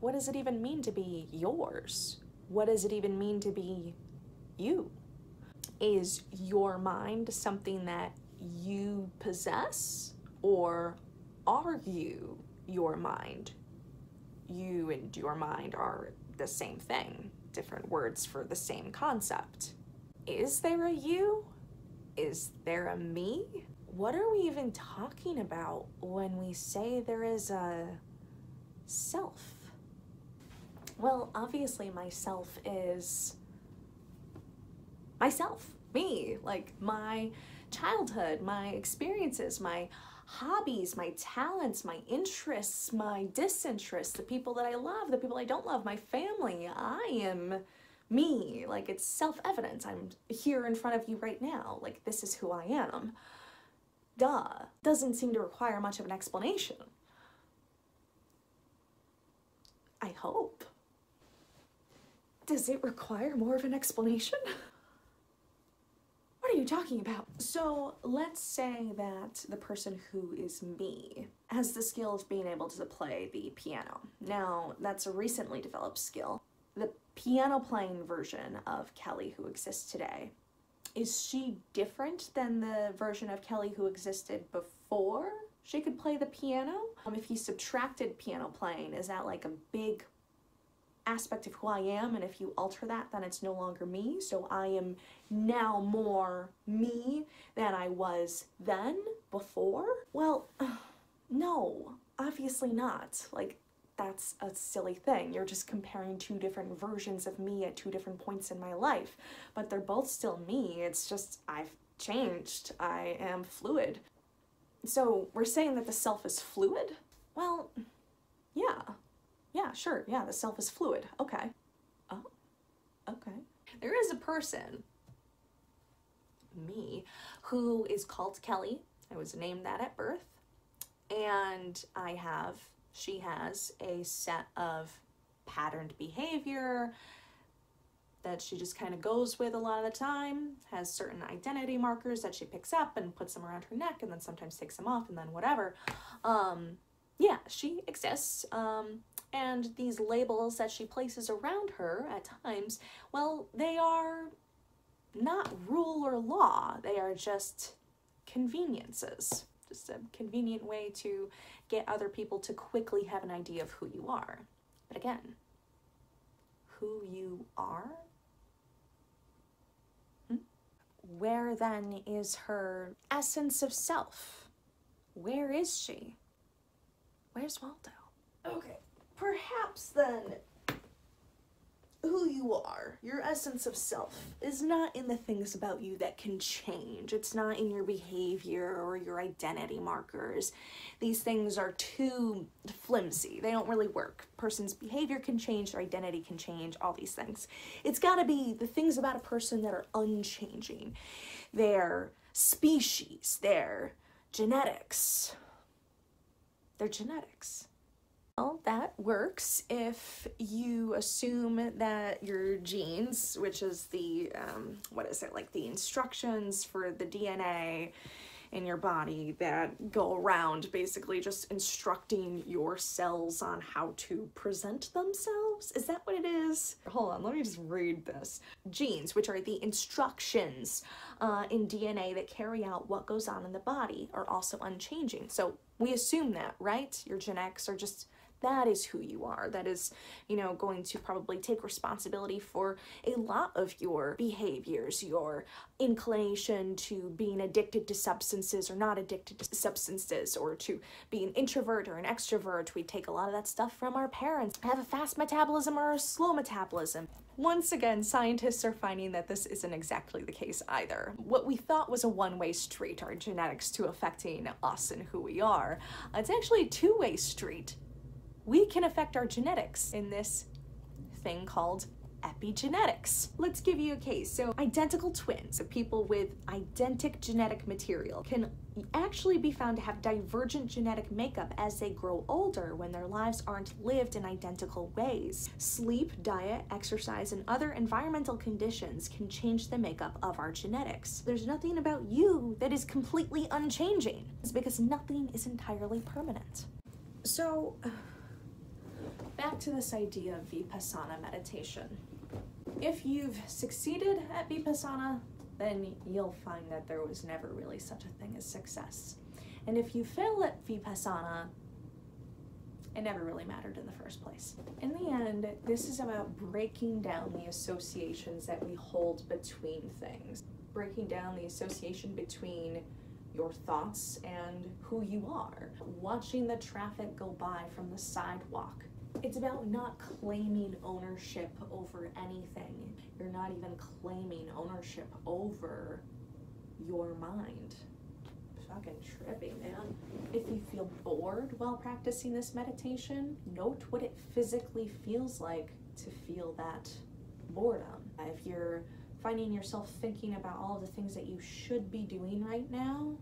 What does it even mean to be yours? What does it even mean to be you? Is your mind something that you possess or are you your mind? You and your mind are the same thing, different words for the same concept. Is there a you? Is there a me? What are we even talking about when we say there is a self? Well, obviously, myself is myself, me, like my childhood, my experiences, my hobbies, my talents, my interests, my disinterests, the people that I love, the people I don't love, my family. I am me. Like it's self evident. I'm here in front of you right now. Like this is who I am. Duh. Doesn't seem to require much of an explanation. I hope. Does it require more of an explanation? What are you talking about? So let's say that the person who is me has the skill of being able to play the piano. Now, that's a recently developed skill. The piano playing version of Kelly who exists today, is she different than the version of Kelly who existed before she could play the piano? Um, if you subtracted piano playing, is that like a big aspect of who I am, and if you alter that, then it's no longer me. So I am now more me than I was then, before. Well, (sighs) no, obviously not. Like, that's a silly thing. You're just comparing two different versions of me at two different points in my life, but they're both still me. It's just I've changed. I am fluid. So we're saying that the self is fluid? Well, yeah. Yeah, sure. Yeah, the self is fluid. Okay. Oh, okay. There is a person, me, who is called Kelly. I was named that at birth. And I have, she has a set of patterned behavior that she just kind of goes with a lot of the time, has certain identity markers that she picks up and puts them around her neck and then sometimes takes them off and then whatever. Um, yeah, she exists. Um, and these labels that she places around her at times, well, they are not rule or law, they are just conveniences. Just a convenient way to get other people to quickly have an idea of who you are. But again, who you are? Hmm? Where then is her essence of self? Where is she? Where's Waldo? Okay, perhaps then who you are, your essence of self, is not in the things about you that can change. It's not in your behavior or your identity markers. These things are too flimsy. They don't really work. Person's behavior can change, their identity can change, all these things. It's got to be the things about a person that are unchanging. Their species, their genetics, their genetics. Well, that works if you assume that your genes, which is the, um, what is it, like the instructions for the DNA in your body that go around basically just instructing your cells on how to present themselves. Is that what it is? Hold on, let me just read this. Genes, which are the instructions uh, in DNA that carry out what goes on in the body, are also unchanging. So we assume that, right? Your genetics are just that is who you are. That is, you know, going to probably take responsibility for a lot of your behaviors, your inclination to being addicted to substances or not addicted to substances, or to be an introvert or an extrovert. We take a lot of that stuff from our parents. Have a fast metabolism or a slow metabolism. Once again, scientists are finding that this isn't exactly the case either. What we thought was a one way street, our genetics to affecting us and who we are, it's actually a two way street we can affect our genetics in this thing called epigenetics. Let's give you a case. So identical twins, so people with identical genetic material, can actually be found to have divergent genetic makeup as they grow older when their lives aren't lived in identical ways. Sleep, diet, exercise, and other environmental conditions can change the makeup of our genetics. There's nothing about you that is completely unchanging. It's because nothing is entirely permanent. So, back to this idea of vipassana meditation. If you've succeeded at vipassana, then you'll find that there was never really such a thing as success. And if you fail at Vipassana, it never really mattered in the first place. In the end, this is about breaking down the associations that we hold between things, breaking down the association between your thoughts and who you are, watching the traffic go by from the sidewalk. It's about not claiming ownership over anything. You're not even claiming ownership over your mind. Fucking trippy, man. If you feel bored while practicing this meditation, note what it physically feels like to feel that boredom. If you're finding yourself thinking about all the things that you should be doing right now,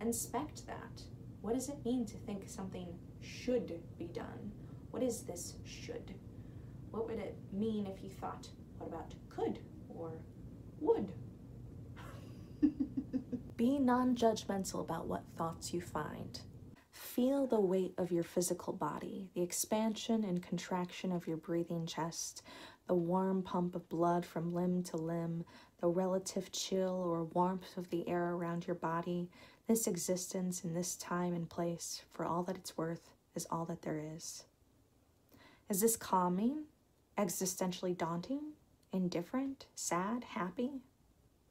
inspect that. What does it mean to think something should be done? What is this should? What would it mean if you thought, what about could or would? (laughs) Be non judgmental about what thoughts you find. Feel the weight of your physical body, the expansion and contraction of your breathing chest, the warm pump of blood from limb to limb, the relative chill or warmth of the air around your body. This existence in this time and place, for all that it's worth, is all that there is. Is this calming, existentially daunting, indifferent, sad, happy?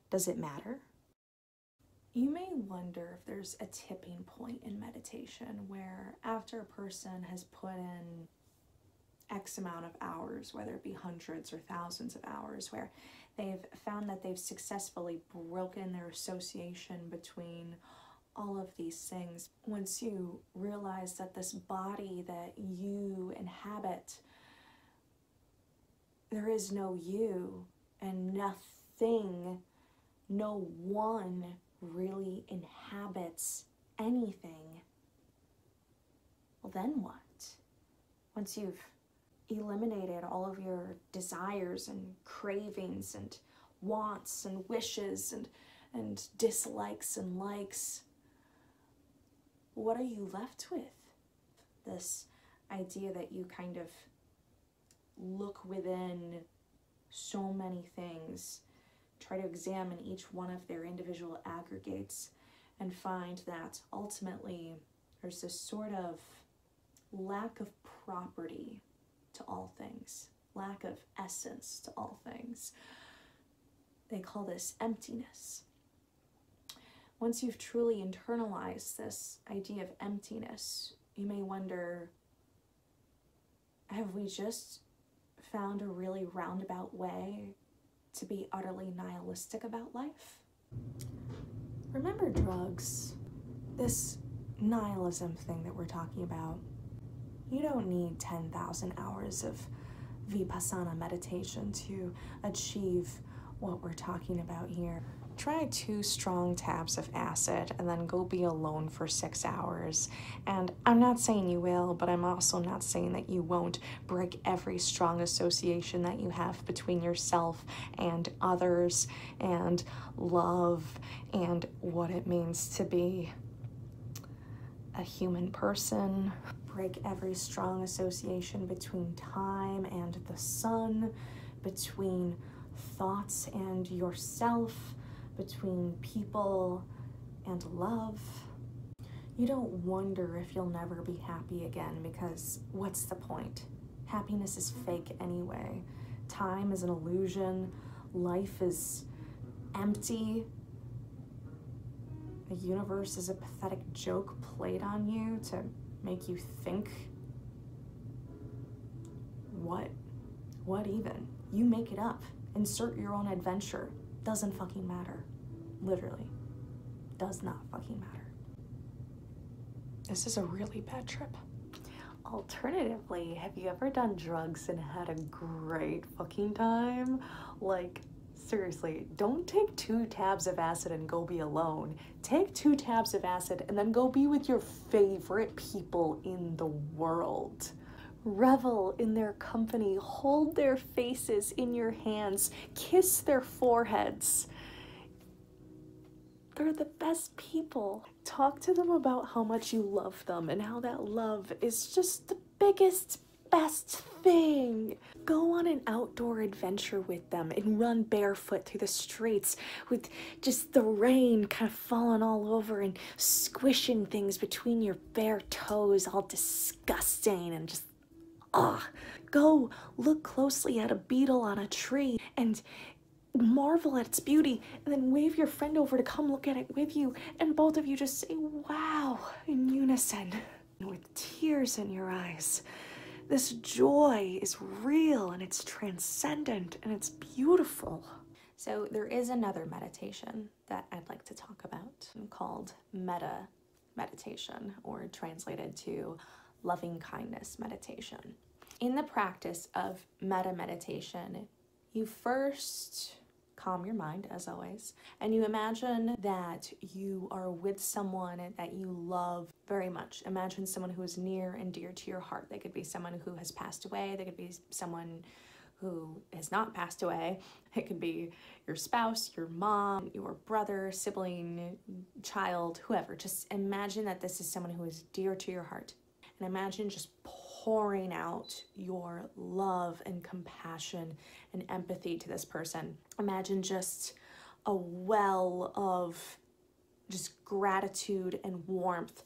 Does it matter? You may wonder if there's a tipping point in meditation where, after a person has put in X amount of hours, whether it be hundreds or thousands of hours, where they've found that they've successfully broken their association between all of these things. Once you realize that this body that you inhabit, there is no you and nothing, no one really inhabits anything. Well, then what? Once you've eliminated all of your desires and cravings and wants and wishes and and dislikes and likes what are you left with this idea that you kind of look within so many things try to examine each one of their individual aggregates and find that ultimately there's this sort of lack of property to all things, lack of essence to all things. They call this emptiness. Once you've truly internalized this idea of emptiness, you may wonder have we just found a really roundabout way to be utterly nihilistic about life? Remember drugs, this nihilism thing that we're talking about. You don't need 10,000 hours of vipassana meditation to achieve what we're talking about here. Try two strong tabs of acid and then go be alone for six hours. And I'm not saying you will, but I'm also not saying that you won't break every strong association that you have between yourself and others and love and what it means to be a human person. Break every strong association between time and the sun, between thoughts and yourself, between people and love. You don't wonder if you'll never be happy again because what's the point? Happiness is fake anyway. Time is an illusion. Life is empty. The universe is a pathetic joke played on you to make you think. What? What even? You make it up. Insert your own adventure. Doesn't fucking matter. Literally. Does not fucking matter. This is a really bad trip. Alternatively, have you ever done drugs and had a great fucking time? Like, seriously, don't take two tabs of acid and go be alone. Take two tabs of acid and then go be with your favorite people in the world. Revel in their company, hold their faces in your hands, kiss their foreheads. They're the best people. Talk to them about how much you love them and how that love is just the biggest best thing. Go on an outdoor adventure with them and run barefoot through the streets with just the rain kind of falling all over and squishing things between your bare toes, all disgusting and just ah. Go look closely at a beetle on a tree and marvel at its beauty and then wave your friend over to come look at it with you and both of you just say wow in unison with tears in your eyes this joy is real and it's transcendent and it's beautiful So, there is another meditation that I'd like to talk about called metta meditation, or translated to loving kindness meditation. In the practice of metta meditation, you first calm your mind, as always, and you imagine that you are with someone that you love very much. Imagine someone who is near and dear to your heart. They could be someone who has passed away, they could be someone who has not passed away. It could be your spouse, your mom, your brother, sibling, child, whoever. Just imagine that this is someone who is dear to your heart. And imagine just pouring out your love and compassion and empathy to this person. Imagine just a well of just gratitude and warmth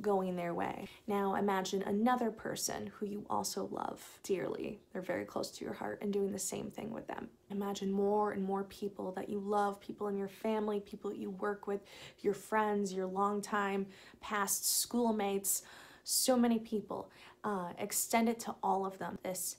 going their way. Now imagine another person who you also love dearly. They're very close to your heart and doing the same thing with them. Imagine more and more people that you love, people in your family, people that you work with, your friends, your longtime past schoolmates, so many people. Uh, extend it to all of them. This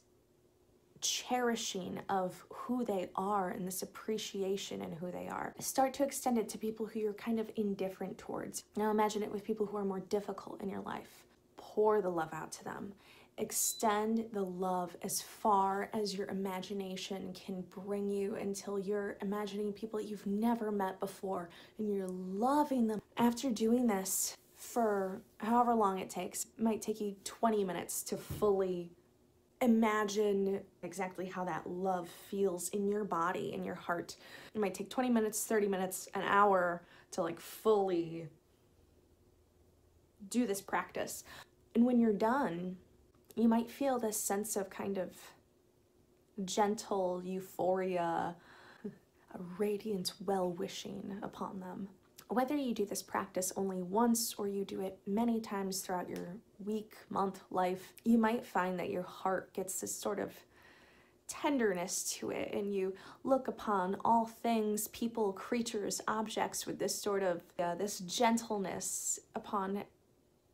cherishing of who they are and this appreciation in who they are. Start to extend it to people who you're kind of indifferent towards. Now imagine it with people who are more difficult in your life. Pour the love out to them. Extend the love as far as your imagination can bring you until you're imagining people that you've never met before and you're loving them. After doing this for however long it takes, it might take you 20 minutes to fully imagine exactly how that love feels in your body, in your heart. It might take 20 minutes, 30 minutes, an hour to like fully do this practice. And when you're done, you might feel this sense of kind of gentle euphoria, a radiant well wishing upon them. Whether you do this practice only once or you do it many times throughout your week, month, life, you might find that your heart gets this sort of tenderness to it and you look upon all things people creatures objects with this sort of uh, this gentleness upon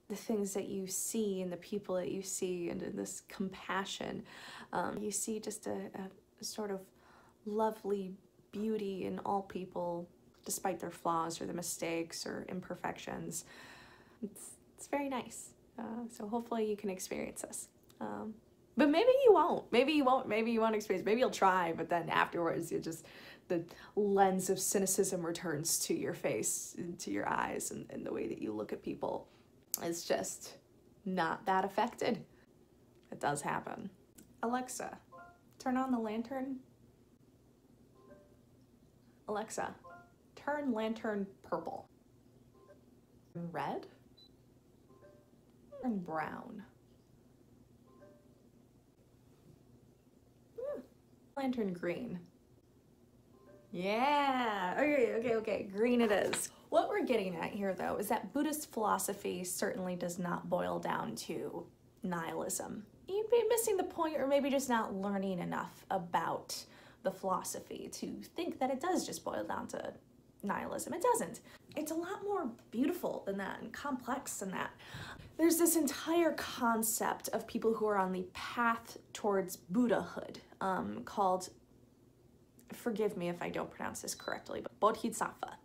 the things that you see and the people that you see and this compassion. Um, you see just a, a sort of lovely beauty in all people despite their flaws or the mistakes or imperfections. It's, it's very nice. Uh, so hopefully you can experience this. Um, but maybe you won't. Maybe you won't. Maybe you won't experience. Maybe you'll try, but then afterwards you just the lens of cynicism returns to your face, to your eyes, and, and the way that you look at people. It's just not that affected. It does happen. Alexa, turn on the lantern. Alexa, turn lantern purple. Red? And brown. Hmm. Lantern green. Yeah, okay, okay, okay, green it is. What we're getting at here though is that Buddhist philosophy certainly does not boil down to nihilism. You'd be missing the point or maybe just not learning enough about the philosophy to think that it does just boil down to nihilism. It doesn't. It's a lot more beautiful than that and complex than that. There's this entire concept of people who are on the path towards Buddhahood um, called, forgive me if I don't pronounce this correctly, but Bodhisattva.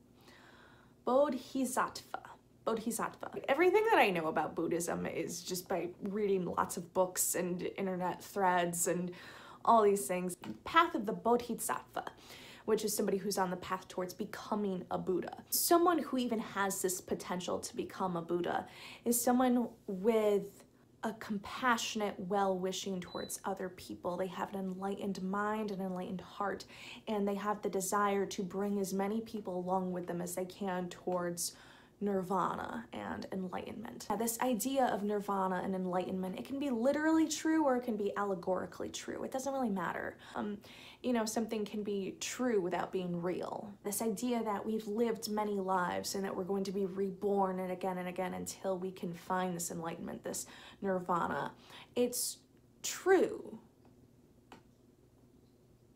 Bodhisattva. Bodhisattva. Everything that I know about Buddhism is just by reading lots of books and internet threads and all these things. Path of the Bodhisattva which is somebody who's on the path towards becoming a Buddha. Someone who even has this potential to become a Buddha is someone with a compassionate well wishing towards other people. They have an enlightened mind, an enlightened heart, and they have the desire to bring as many people along with them as they can towards nirvana and enlightenment. Now, this idea of nirvana and enlightenment, it can be literally true or it can be allegorically true. It doesn't really matter. Um, you know, something can be true without being real. This idea that we've lived many lives and that we're going to be reborn and again and again until we can find this enlightenment, this nirvana, it's true.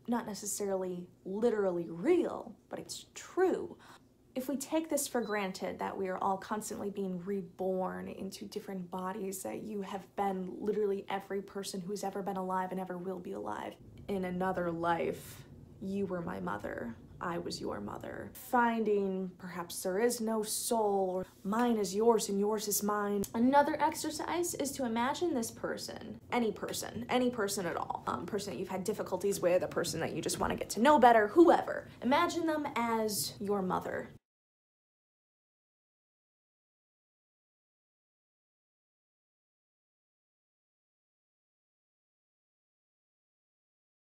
Not necessarily literally real, but it's true if we take this for granted that we are all constantly being reborn into different bodies, that you have been literally every person who's ever been alive and ever will be alive in another life, you were my mother. I was your mother. Finding perhaps there is no soul, or mine is yours and yours is mine. Another exercise is to imagine this person, any person, any person at all, um, person that you've had difficulties with, a person that you just want to get to know better, whoever. Imagine them as your mother.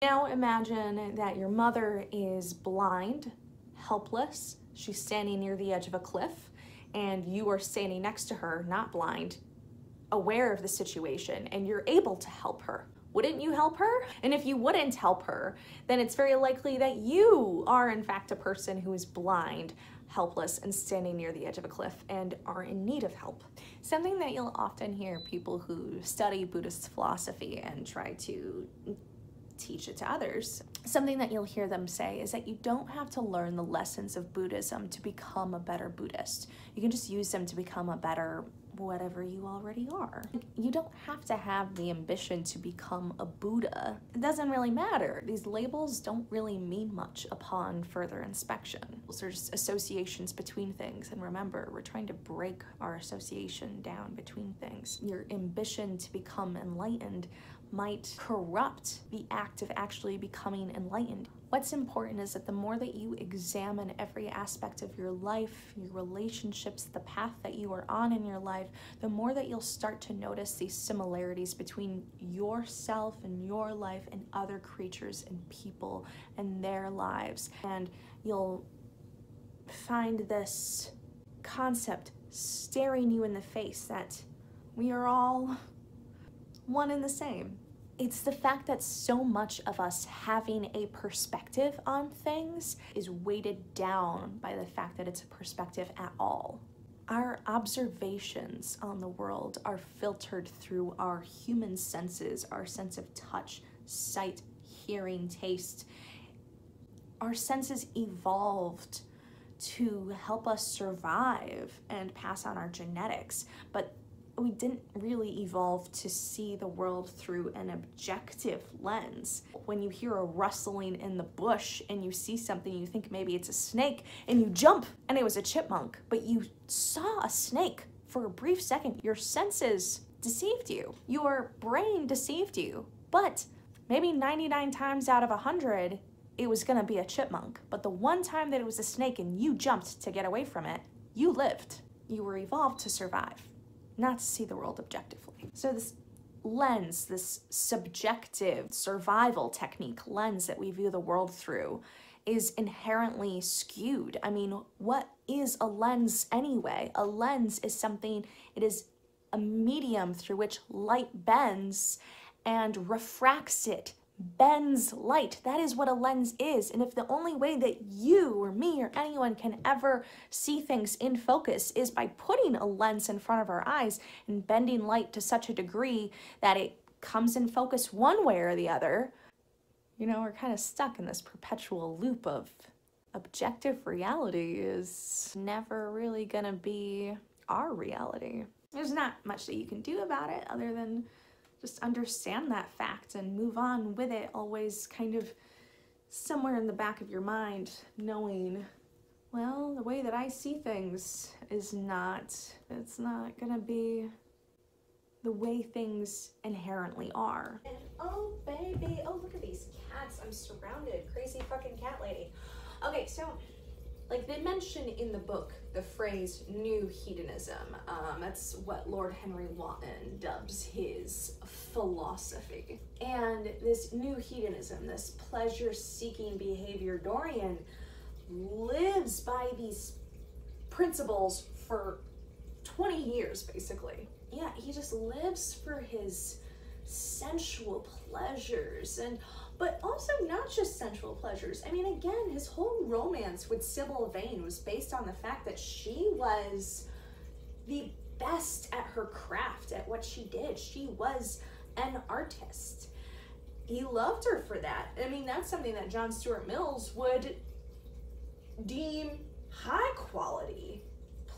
Now imagine that your mother is blind, helpless, she's standing near the edge of a cliff, and you are standing next to her, not blind, aware of the situation, and you're able to help her. Wouldn't you help her? And if you wouldn't help her, then it's very likely that you are, in fact, a person who is blind, helpless, and standing near the edge of a cliff and are in need of help. Something that you'll often hear people who study Buddhist philosophy and try to teach it to others. Something that you'll hear them say is that you don't have to learn the lessons of Buddhism to become a better Buddhist. You can just use them to become a better whatever you already are. You don't have to have the ambition to become a Buddha. It doesn't really matter. These labels don't really mean much upon further inspection. There's associations between things, and remember, we're trying to break our association down between things. Your ambition to become enlightened might corrupt the act of actually becoming enlightened. What's important is that the more that you examine every aspect of your life, your relationships, the path that you are on in your life, the more that you'll start to notice these similarities between yourself and your life and other creatures and people and their lives. And you'll find this concept staring you in the face that we are all one and the same. It's the fact that so much of us having a perspective on things is weighted down by the fact that it's a perspective at all. Our observations on the world are filtered through our human senses, our sense of touch, sight, hearing, taste. Our senses evolved to help us survive and pass on our genetics, but we didn't really evolve to see the world through an objective lens. When you hear a rustling in the bush and you see something, you think maybe it's a snake and you jump and it was a chipmunk, but you saw a snake for a brief second. Your senses deceived you, your brain deceived you, but maybe 99 times out of 100, it was gonna be a chipmunk. But the one time that it was a snake and you jumped to get away from it, you lived. You were evolved to survive not to see the world objectively. So this lens, this subjective survival technique lens that we view the world through is inherently skewed. I mean, what is a lens anyway? A lens is something, it is a medium through which light bends and refracts it bends light. That is what a lens is. And if the only way that you or me or anyone can ever see things in focus is by putting a lens in front of our eyes and bending light to such a degree that it comes in focus one way or the other, you know, we're kind of stuck in this perpetual loop of objective reality is never really gonna be our reality. There's not much that you can do about it other than just understand that fact and move on with it, always kind of somewhere in the back of your mind, knowing, well, the way that I see things is not, it's not gonna be the way things inherently are. And oh, baby, oh, look at these cats. I'm surrounded. Crazy fucking cat lady. Okay, so like they mention in the book the phrase new hedonism. Um, that's what Lord Henry Wotton dubs his philosophy. And this new hedonism, this pleasure seeking behavior, Dorian lives by these principles for 20 years, basically. Yeah, he just lives for his sensual pleasures and but also not just sensual pleasures. I mean, again, his whole romance with Sybil Vane was based on the fact that she was the best at her craft, at what she did. She was an artist. He loved her for that. I mean, that's something that John Stuart Mills would deem high quality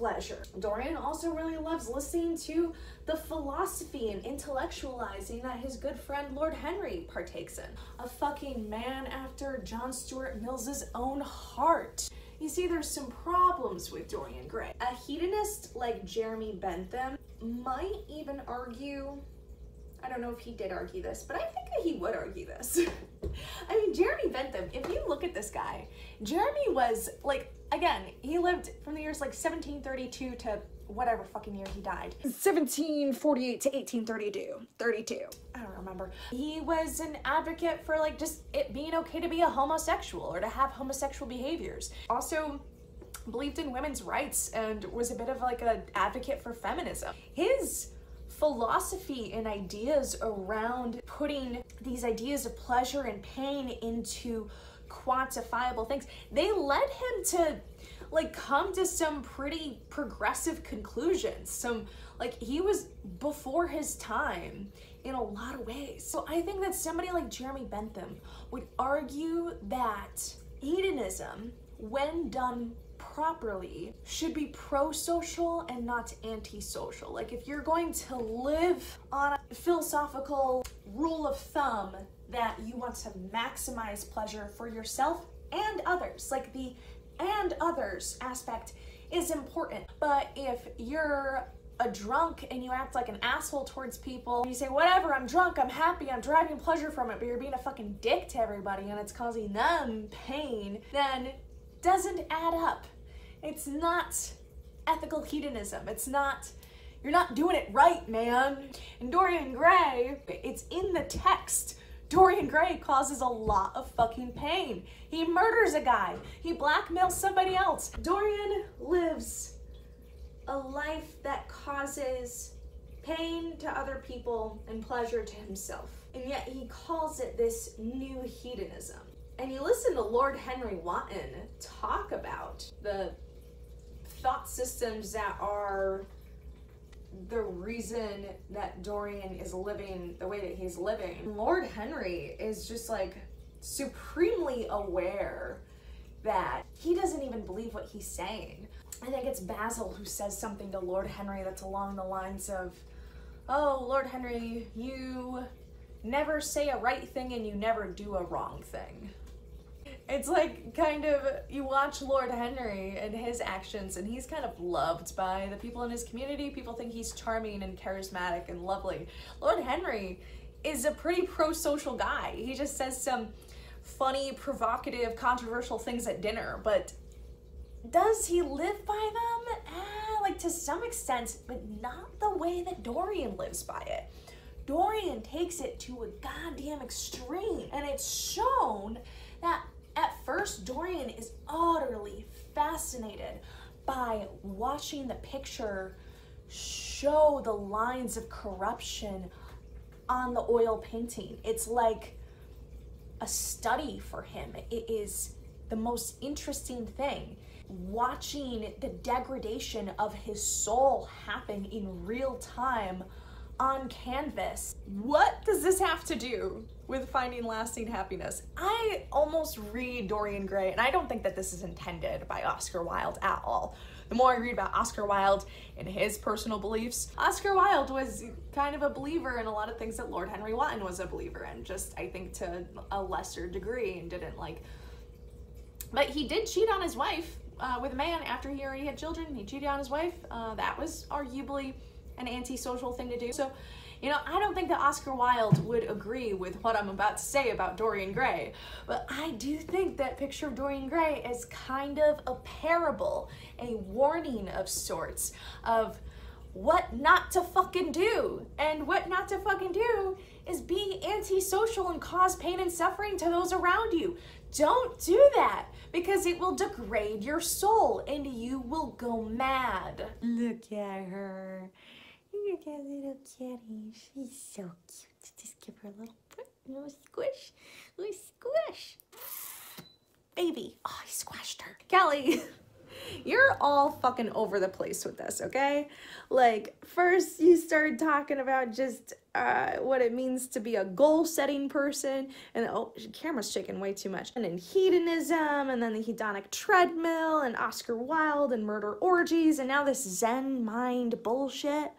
pleasure. Dorian also really loves listening to the philosophy and intellectualizing that his good friend Lord Henry partakes in. A fucking man after John Stuart Mill's own heart. You see, there's some problems with Dorian Gray. A hedonist like Jeremy Bentham might even argue I don't know if he did argue this, but I think that he would argue this. (laughs) I mean, Jeremy Bentham, if you look at this guy, Jeremy was like, again, he lived from the years like 1732 to whatever fucking year he died. 1748 to 1832 32 i don't remember. He was an advocate for like just it being okay to be a homosexual or to have homosexual behaviors. Also believed in women's rights and was a bit of like an advocate for feminism. His philosophy and ideas around putting these ideas of pleasure and pain into quantifiable things they led him to like come to some pretty progressive conclusions some like he was before his time in a lot of ways so i think that somebody like jeremy bentham would argue that hedonism when done properly should be pro-social and not anti-social. Like if you're going to live on a philosophical rule of thumb that you want to maximize pleasure for yourself and others, like the and others aspect is important. But if you're a drunk and you act like an asshole towards people, you say, whatever, I'm drunk, I'm happy, I'm deriving pleasure from it, but you're being a fucking dick to everybody and it's causing them pain, then doesn't add up. It's not ethical hedonism. It's not, you're not doing it right, man. And Dorian Gray, it's in the text. Dorian Gray causes a lot of fucking pain. He murders a guy. He blackmails somebody else. Dorian lives a life that causes pain to other people and pleasure to himself. And yet he calls it this new hedonism. And you listen to Lord Henry Wotton talk about the thought systems that are the reason that Dorian is living the way that he's living. Lord Henry is just like supremely aware that he doesn't even believe what he's saying. I think it's Basil who says something to Lord Henry that's along the lines of, Oh, Lord Henry, you never say a right thing and you never do a wrong thing. It's like kind of you watch Lord Henry and his actions, and he's kind of loved by the people in his community. People think he's charming and charismatic and lovely. Lord Henry is a pretty pro social guy. He just says some funny, provocative, controversial things at dinner, but does he live by them? Eh, like to some extent, but not the way that Dorian lives by it. Dorian takes it to a goddamn extreme, and it's shown that at first, Dorian is utterly fascinated by watching the picture show the lines of corruption on the oil painting. It's like a study for him. It is the most interesting thing. Watching the degradation of his soul happen in real time on canvas. What does this have to do with finding lasting happiness? I almost read Dorian Gray, and I don't think that this is intended by Oscar Wilde at all. The more I read about Oscar Wilde and his personal beliefs, Oscar Wilde was kind of a believer in a lot of things that Lord Henry Wotton was a believer in, just I think to a lesser degree, and didn't like. But he did cheat on his wife uh, with a man after he already had children. He cheated on his wife. Uh, that was arguably an antisocial thing to do. So, you know, I don't think that Oscar Wilde would agree with what I'm about to say about Dorian Gray, but I do think that Picture of Dorian Gray is kind of a parable, a warning of sorts of what not to fucking do. And what not to fucking do is be antisocial and cause pain and suffering to those around you. Don't do that because it will degrade your soul and you will go mad. Look at her. Look little kitty. She's so cute. Just give her a little, little squish. Little squish. Baby. Oh, I squashed her. Kelly. (laughs) You're all fucking over the place with this, okay? Like, first you started talking about just uh, what it means to be a goal setting person, and oh, camera's shaking way too much. And then hedonism, and then the hedonic treadmill, and Oscar Wilde, and murder orgies, and now this Zen mind bullshit.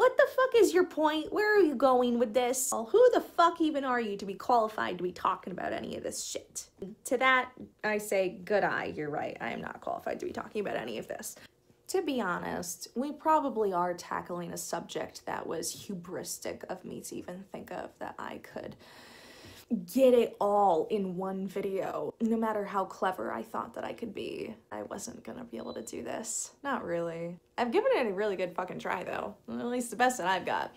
What the fuck is your point? Where are you going with this? Well, who the fuck even are you to be qualified to be talking about any of this shit? To that, I say, good eye, you're right. I am not qualified to be talking about any of this. To be honest, we probably are tackling a subject that was hubristic of me to even think of that I could get it all in one video. No matter how clever I thought that I could be, I wasn't gonna be able to do this. Not really. I've given it a really good fucking try though. At least the best that I've got.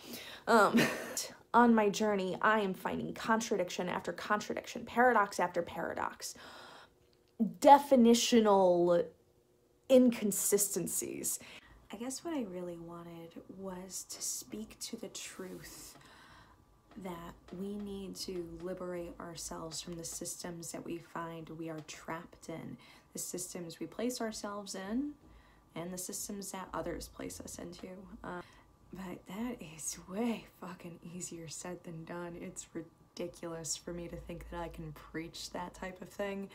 Um, (laughs) on my journey, I am finding contradiction after contradiction, paradox after paradox, definitional inconsistencies. I guess what I really wanted was to speak to the truth that we need to liberate ourselves from the systems that we find we are trapped in, the systems we place ourselves in, and the systems that others place us into. Uh, but that is way fucking easier said than done. It's ridiculous for me to think that I can preach that type of thing.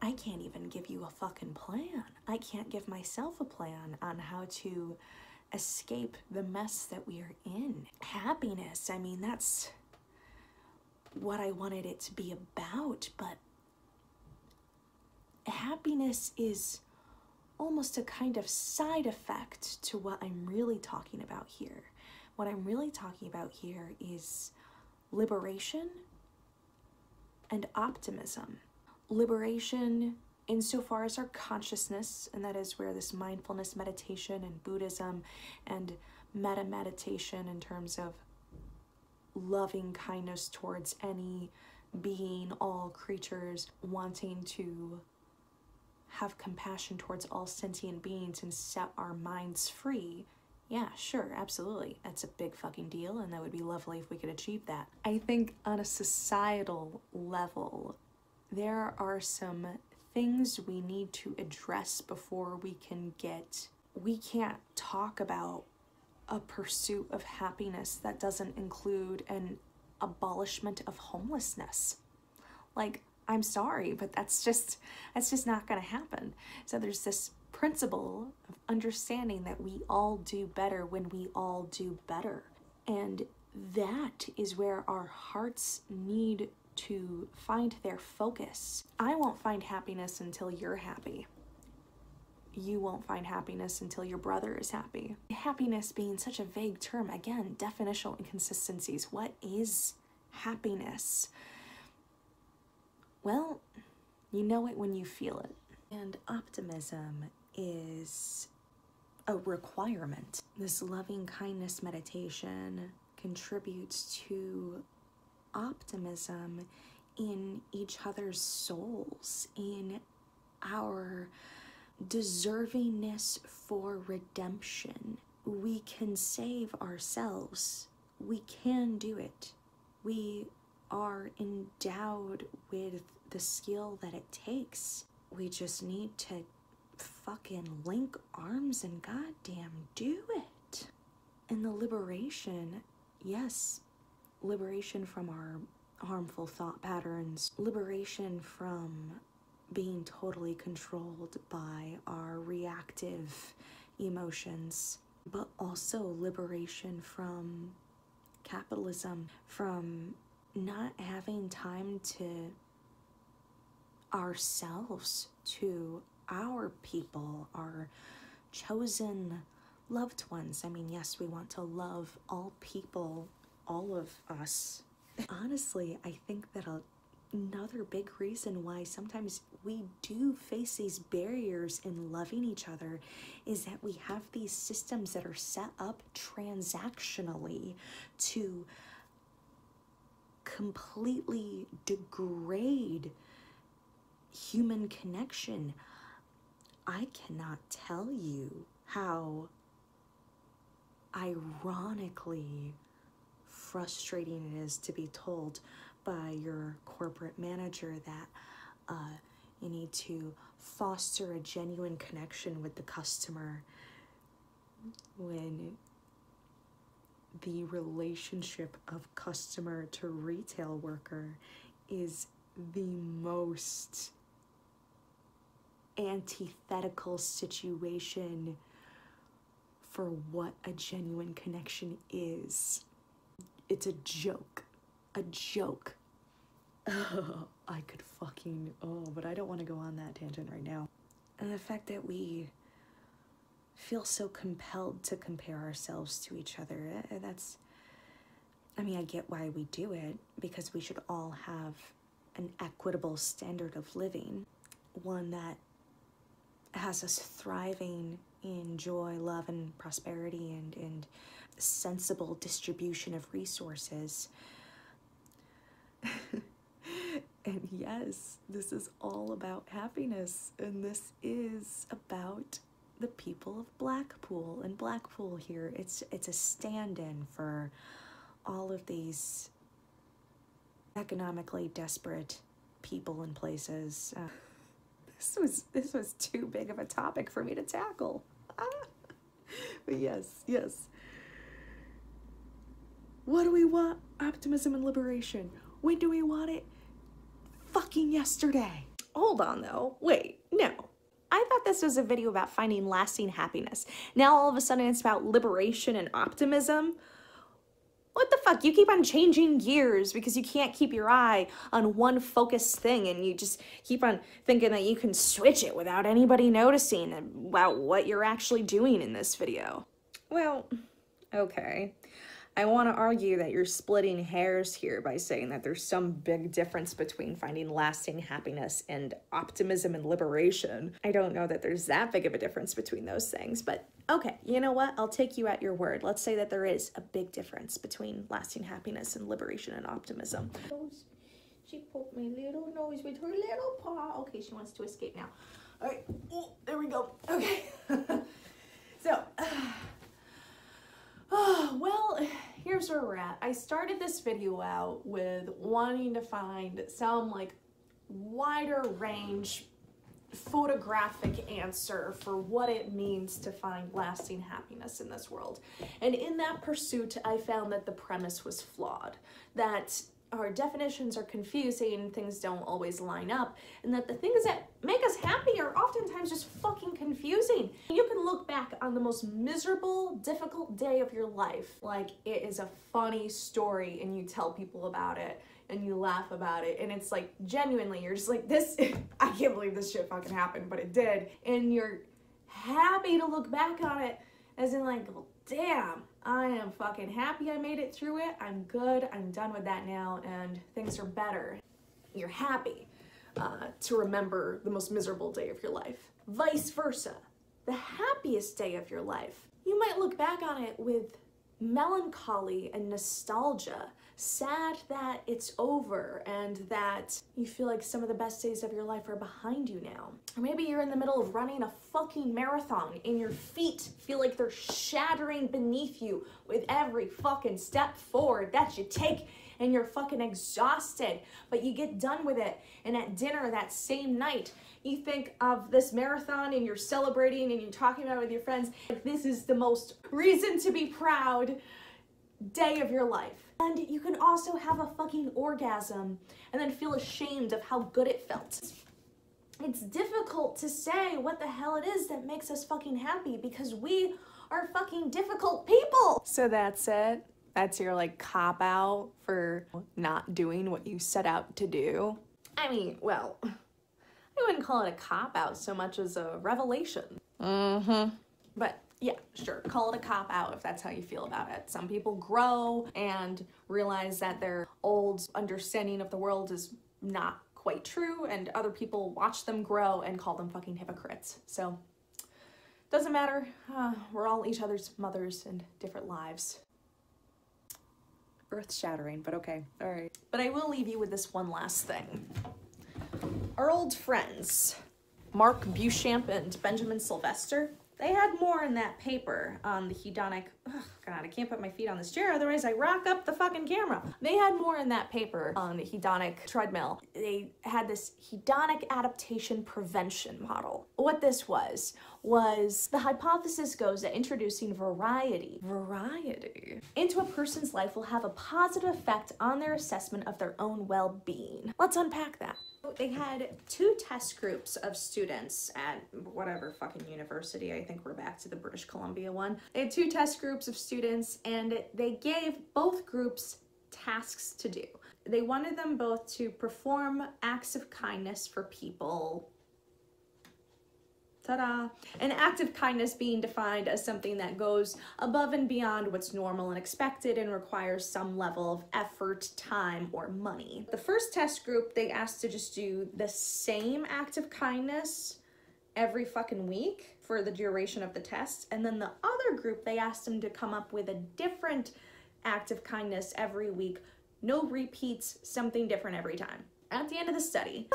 I can't even give you a fucking plan. I can't give myself a plan on how to escape the mess that we are in. Happiness, I mean, that's what I wanted it to be about, but happiness is almost a kind of side effect to what I'm really talking about here. What I'm really talking about here is liberation and optimism. Liberation insofar as our consciousness, and that is where this mindfulness meditation and Buddhism and metta meditation in terms of loving kindness towards any being, all creatures, wanting to have compassion towards all sentient beings and set our minds free. Yeah, sure, absolutely. That's a big fucking deal, and that would be lovely if we could achieve that. I think on a societal level, there are some things we need to address before we can get. We can't talk about a pursuit of happiness that doesn't include an abolishment of homelessness. Like, I'm sorry, but that's just that's just not going to happen. So there's this principle of understanding that we all do better when we all do better. And that is where our hearts need to find their focus. I won't find happiness until you're happy. You won't find happiness until your brother is happy. Happiness being such a vague term, again, definitional inconsistencies. What is happiness? Well, you know it when you feel it. And optimism is a requirement. This loving kindness meditation contributes to optimism in each other's souls, in our deservingness for redemption. We can save ourselves. We can do it. We are endowed with the skill that it takes. We just need to fucking link arms and goddamn do it. And the liberation, yes, liberation from our harmful thought patterns, liberation from being totally controlled by our reactive emotions, but also liberation from capitalism, from not having time to ourselves, to our people, our chosen loved ones. I mean, yes, we want to love all people all of us. Honestly, I think that a, another big reason why sometimes we do face these barriers in loving each other is that we have these systems that are set up transactionally to completely degrade human connection. I cannot tell you how ironically frustrating it is to be told by your corporate manager that uh, you need to foster a genuine connection with the customer when the relationship of customer to retail worker is the most antithetical situation for what a genuine connection is. It's a joke. A joke. (laughs) I could fucking, oh, but I don't want to go on that tangent right now. And the fact that we feel so compelled to compare ourselves to each other, eh, that's, I mean, I get why we do it because we should all have an equitable standard of living, one that has us thriving in joy, love, and prosperity and, and sensible distribution of resources. (laughs) and yes, this is all about happiness, and this is about the people of Blackpool and Blackpool here. It's it's a stand-in for all of these economically desperate people and places. Uh, this was this was too big of a topic for me to tackle. (laughs) but yes, yes. What do we want? Optimism and liberation. When do we want it? Fucking yesterday. Hold on though. Wait, no. I thought this was a video about finding lasting happiness. Now all of a sudden it's about liberation and optimism. What the fuck? You keep on changing gears because you can't keep your eye on one focused thing and you just keep on thinking that you can switch it without anybody noticing about what you're actually doing in this video. Well, okay. I want to argue that you're splitting hairs here by saying that there's some big difference between finding lasting happiness and optimism and liberation. I don't know that there's that big of a difference between those things, but okay, you know what? I'll take you at your word. Let's say that there is a big difference between lasting happiness and liberation and optimism. She poked my little nose with her little paw. Okay, she wants to escape now. All right, oh, there we go. Okay. (laughs) so, (sighs) uh, Oh, well, here's where we're at. I started this video out with wanting to find some like wider range photographic answer for what it means to find lasting happiness in this world. And in that pursuit, I found that the premise was flawed. That our definitions are confusing, things don't always line up, and that the things that make us happy are oftentimes just fucking confusing. You can look back on the most miserable, difficult day of your life like it is a funny story and you tell people about it and you laugh about it and it's like genuinely you're just like this (laughs) I can't believe this shit fucking happened, but it did. And you're happy to look back on it as in like, well, damn, I am fucking happy I made it through it. I'm good. I'm done with that now, and things are better. You're happy uh, to remember the most miserable day of your life. Vice versa, the happiest day of your life. You might look back on it with melancholy and nostalgia sad that it's over and that you feel like some of the best days of your life are behind you now. Or maybe you're in the middle of running a fucking marathon and your feet feel like they're shattering beneath you with every fucking step forward that you take and you're fucking exhausted, but you get done with it. And at dinner that same night, you think of this marathon and you're celebrating and you're talking about it with your friends. Like, this is the most reason to be proud day of your life. And you can also have a fucking orgasm and then feel ashamed of how good it felt. It's difficult to say what the hell it is that makes us fucking happy because we are fucking difficult people. So that's it. That's your like cop out for not doing what you set out to do. I mean, well, (laughs) I wouldn't call it a cop out so much as a revelation. Mm-hmm. But yeah, sure, call it a cop out if that's how you feel about it. Some people grow and realize that their old understanding of the world is not quite true, and other people watch them grow and call them fucking hypocrites. So, doesn't matter. Uh, we're all each other's mothers and different lives. Earth shattering, but okay. All right. But I will leave you with this one last thing. our old friends, Mark Beauchamp and Benjamin Sylvester, they had more in that paper on the hedonic. God, I can't put my feet on this chair, otherwise I rock up the fucking camera. They had more in that paper on the hedonic treadmill. They had this hedonic adaptation prevention model. What this was, was the hypothesis goes that introducing variety, variety, into a person's life will have a positive effect on their assessment of their own well being. Let's unpack that. They had two test groups of students at whatever fucking university. I think we're back to the British Columbia one. They had two test groups of students and they gave both groups tasks to do. They wanted them both to perform acts of kindness for people Ta-da! An act of kindness being defined as something that goes above and beyond what's normal and expected and requires some level of effort, time, or money. The first test group, they asked to just do the same act of kindness every fucking week for the duration of the test. And then the other group, they asked them to come up with a different act of kindness every week. No repeats, something different every time at the end of the study, (sighs)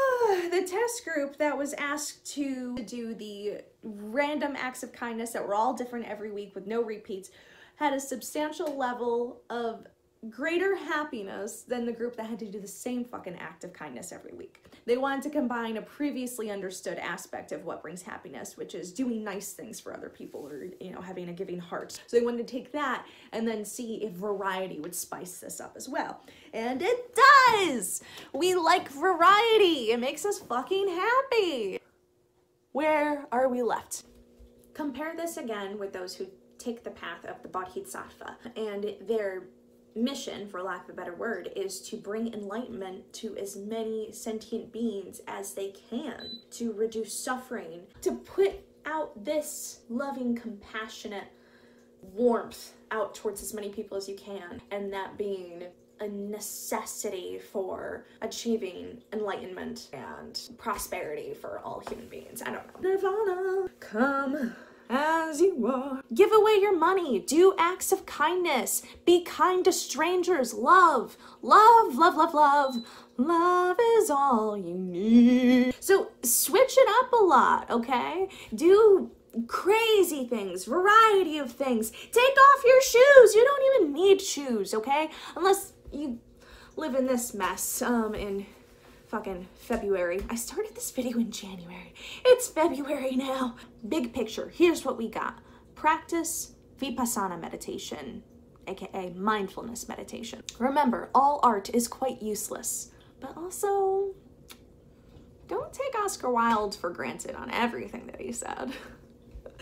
the test group that was asked to do the random acts of kindness that were all different every week with no repeats had a substantial level of greater happiness than the group that had to do the same fucking act of kindness every week. They wanted to combine a previously understood aspect of what brings happiness, which is doing nice things for other people or, you know, having a giving heart. So they wanted to take that and then see if variety would spice this up as well. And it does! We like variety. It makes us fucking happy. Where are we left? Compare this again with those who take the path of the Bodhisattva and their mission, for lack of a better word, is to bring enlightenment to as many sentient beings as they can, to reduce suffering, to put out this loving, compassionate warmth out towards as many people as you can, and that being a necessity for achieving enlightenment and prosperity for all human beings. I don't know. Nirvana, come as you are. Give away your money. Do acts of kindness. Be kind to strangers. Love, love, love, love, love. Love is all you need. So switch it up a lot, okay? Do crazy things, variety of things. Take off your shoes. You don't even need shoes, okay? Unless you live in this mess um in fucking February. I started this video in January. It's February now. Big picture, here's what we got. Practice Vipassana meditation, aka mindfulness meditation. Remember, all art is quite useless, but also don't take Oscar Wilde for granted on everything that he said. (laughs)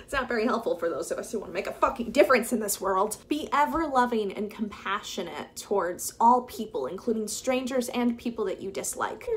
It's not very helpful for those of us who want to make a fucking difference in this world. Be ever loving and compassionate towards all people, including strangers and people that you dislike.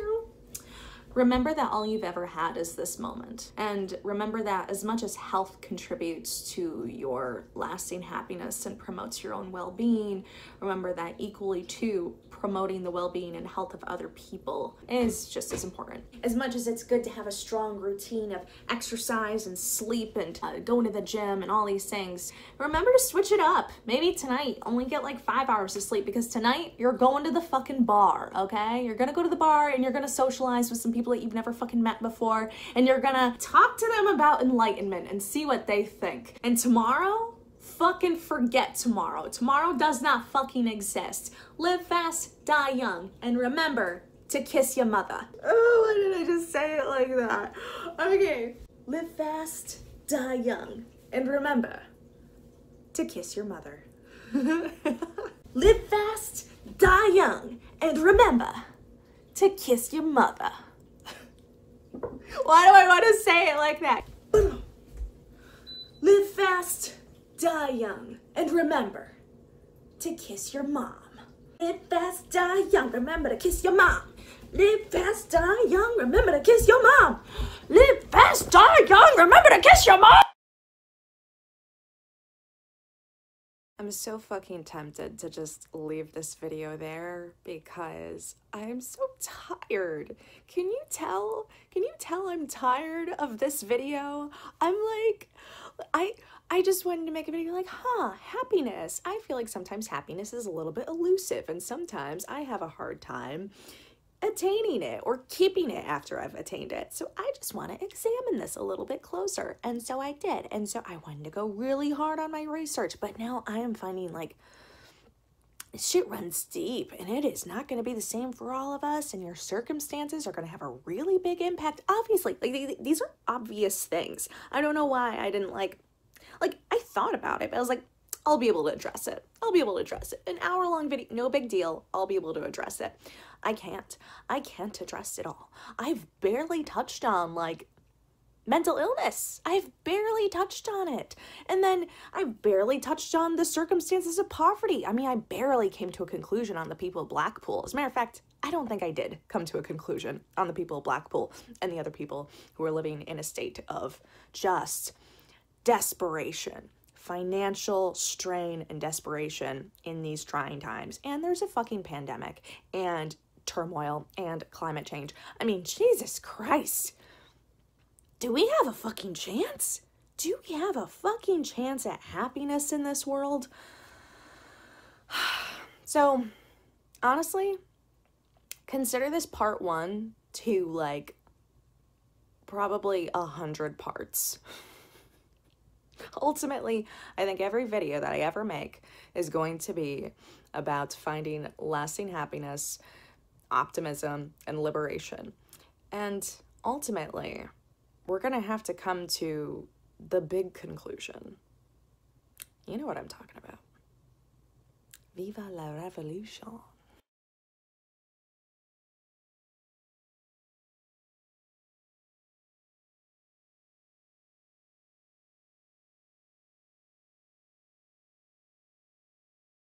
Remember that all you've ever had is this moment. And remember that as much as health contributes to your lasting happiness and promotes your own well being, remember that equally too, promoting the well being and health of other people is just as important. As much as it's good to have a strong routine of exercise and sleep and uh, going to the gym and all these things, remember to switch it up. Maybe tonight only get like five hours of sleep because tonight you're going to the fucking bar, okay? You're gonna go to the bar and you're gonna socialize with some people that you've never fucking met before and you're gonna talk to them about enlightenment and see what they think. And tomorrow, fucking forget tomorrow. Tomorrow does not fucking exist. Live fast, die young, and remember to kiss your mother. Oh, why did I just say it like that? Okay. Live fast, die young, and remember to kiss your mother. (laughs) Live fast, die young, and remember to kiss your mother. Why do I want to say it like that? (gasps) Live fast, die young, and remember to kiss your mom. Live fast, die young, remember to kiss your mom. Live fast, die young, remember to kiss your mom. Live fast, die young, remember to kiss your mom. I'm so fucking tempted to just leave this video there because I'm so tired. Can you tell? Can you tell I'm tired of this video? I'm like I I just wanted to make a video like, huh, happiness. I feel like sometimes happiness is a little bit elusive and sometimes I have a hard time attaining it or keeping it after I've attained it. So I just want to examine this a little bit closer. And so I did. And so I wanted to go really hard on my research, but now I am finding like shit runs deep and it is not going to be the same for all of us and your circumstances are going to have a really big impact obviously like these are obvious things i don't know why i didn't like like i thought about it but i was like i'll be able to address it i'll be able to address it an hour long video no big deal i'll be able to address it i can't i can't address it all i've barely touched on like mental illness. I've barely touched on it. And then I barely touched on the circumstances of poverty. I mean, I barely came to a conclusion on the people of Blackpool. As a matter of fact, I don't think I did come to a conclusion on the people of Blackpool and the other people who are living in a state of just desperation, financial strain and desperation in these trying times. And there's a fucking pandemic and turmoil and climate change. I mean, Jesus Christ do we have a fucking chance? Do we have a fucking chance at happiness in this world? (sighs) so, honestly, consider this part one to like probably a hundred parts. (laughs) Ultimately, I think every video that I ever make is going to be about finding lasting happiness, optimism, and liberation. And ultimately, we're going to have to come to the big conclusion. You know what I'm talking about. Viva la revolution.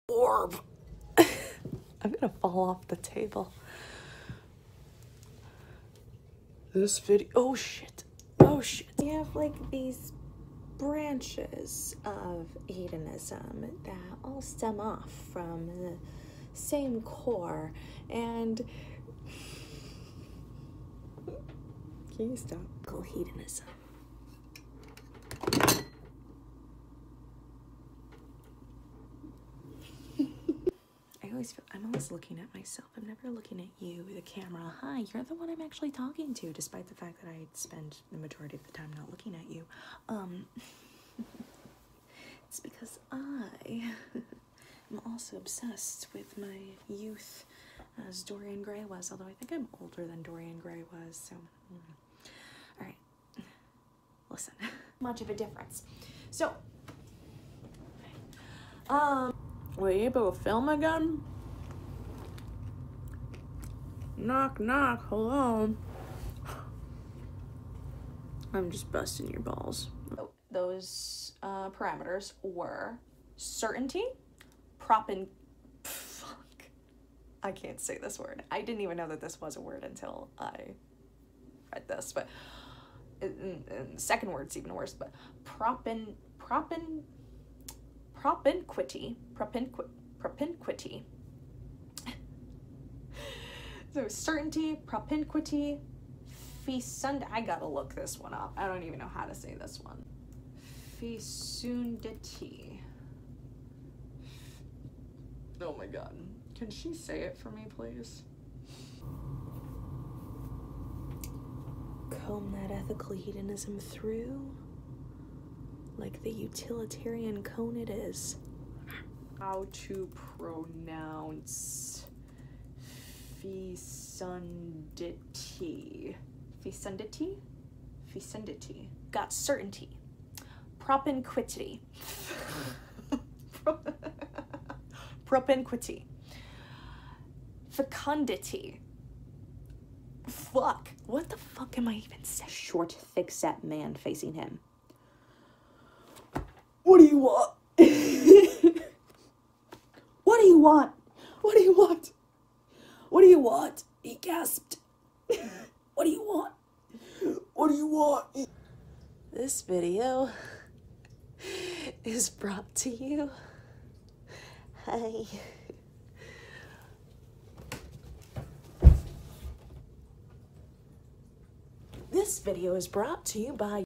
Orb. (laughs) I'm gonna fall off the table. This video. Oh shit. Oh shit. You have like these branches of hedonism that all stem off from the same core and (sighs) can you stop hedonism always feel I'm always looking at myself. I'm never looking at you, the camera. Hi, you're the one I'm actually talking to, despite the fact that I spend the majority of the time not looking at you. Um, (laughs) it's because I (laughs) am also obsessed with my youth as Dorian Gray was, although I think I'm older than Dorian Gray was, so. Mm. All right, (laughs) listen. Much of a difference. So, um, were you able to film again? Knock, knock, hello. (sighs) I'm just busting your balls. Those uh, parameters were certainty, prop and fuck. I can't say this word. I didn't even know that this was a word until I read this, but in, in the second word's even worse. But propin, propin, propinquity, propinqui, propinquity. (laughs) so certainty, propinquity, fecund. I gotta look this one up. I don't even know how to say this one. Fecundity. Oh my god. Can she say it for me, please? Comb that ethical hedonism through like the utilitarian cone it is. How to pronounce fecundity? Fecundity? Fecundity. Got certainty. Propinquity. (laughs) Propinquity. Fecundity. Fuck. What the fuck am I even saying? Short, thick set man facing him. What do you want? (laughs) what do you want? What do you want? What do you want? He gasped. (laughs) what do you want? What do you want? This video is brought to you. Hi. This video is brought to you by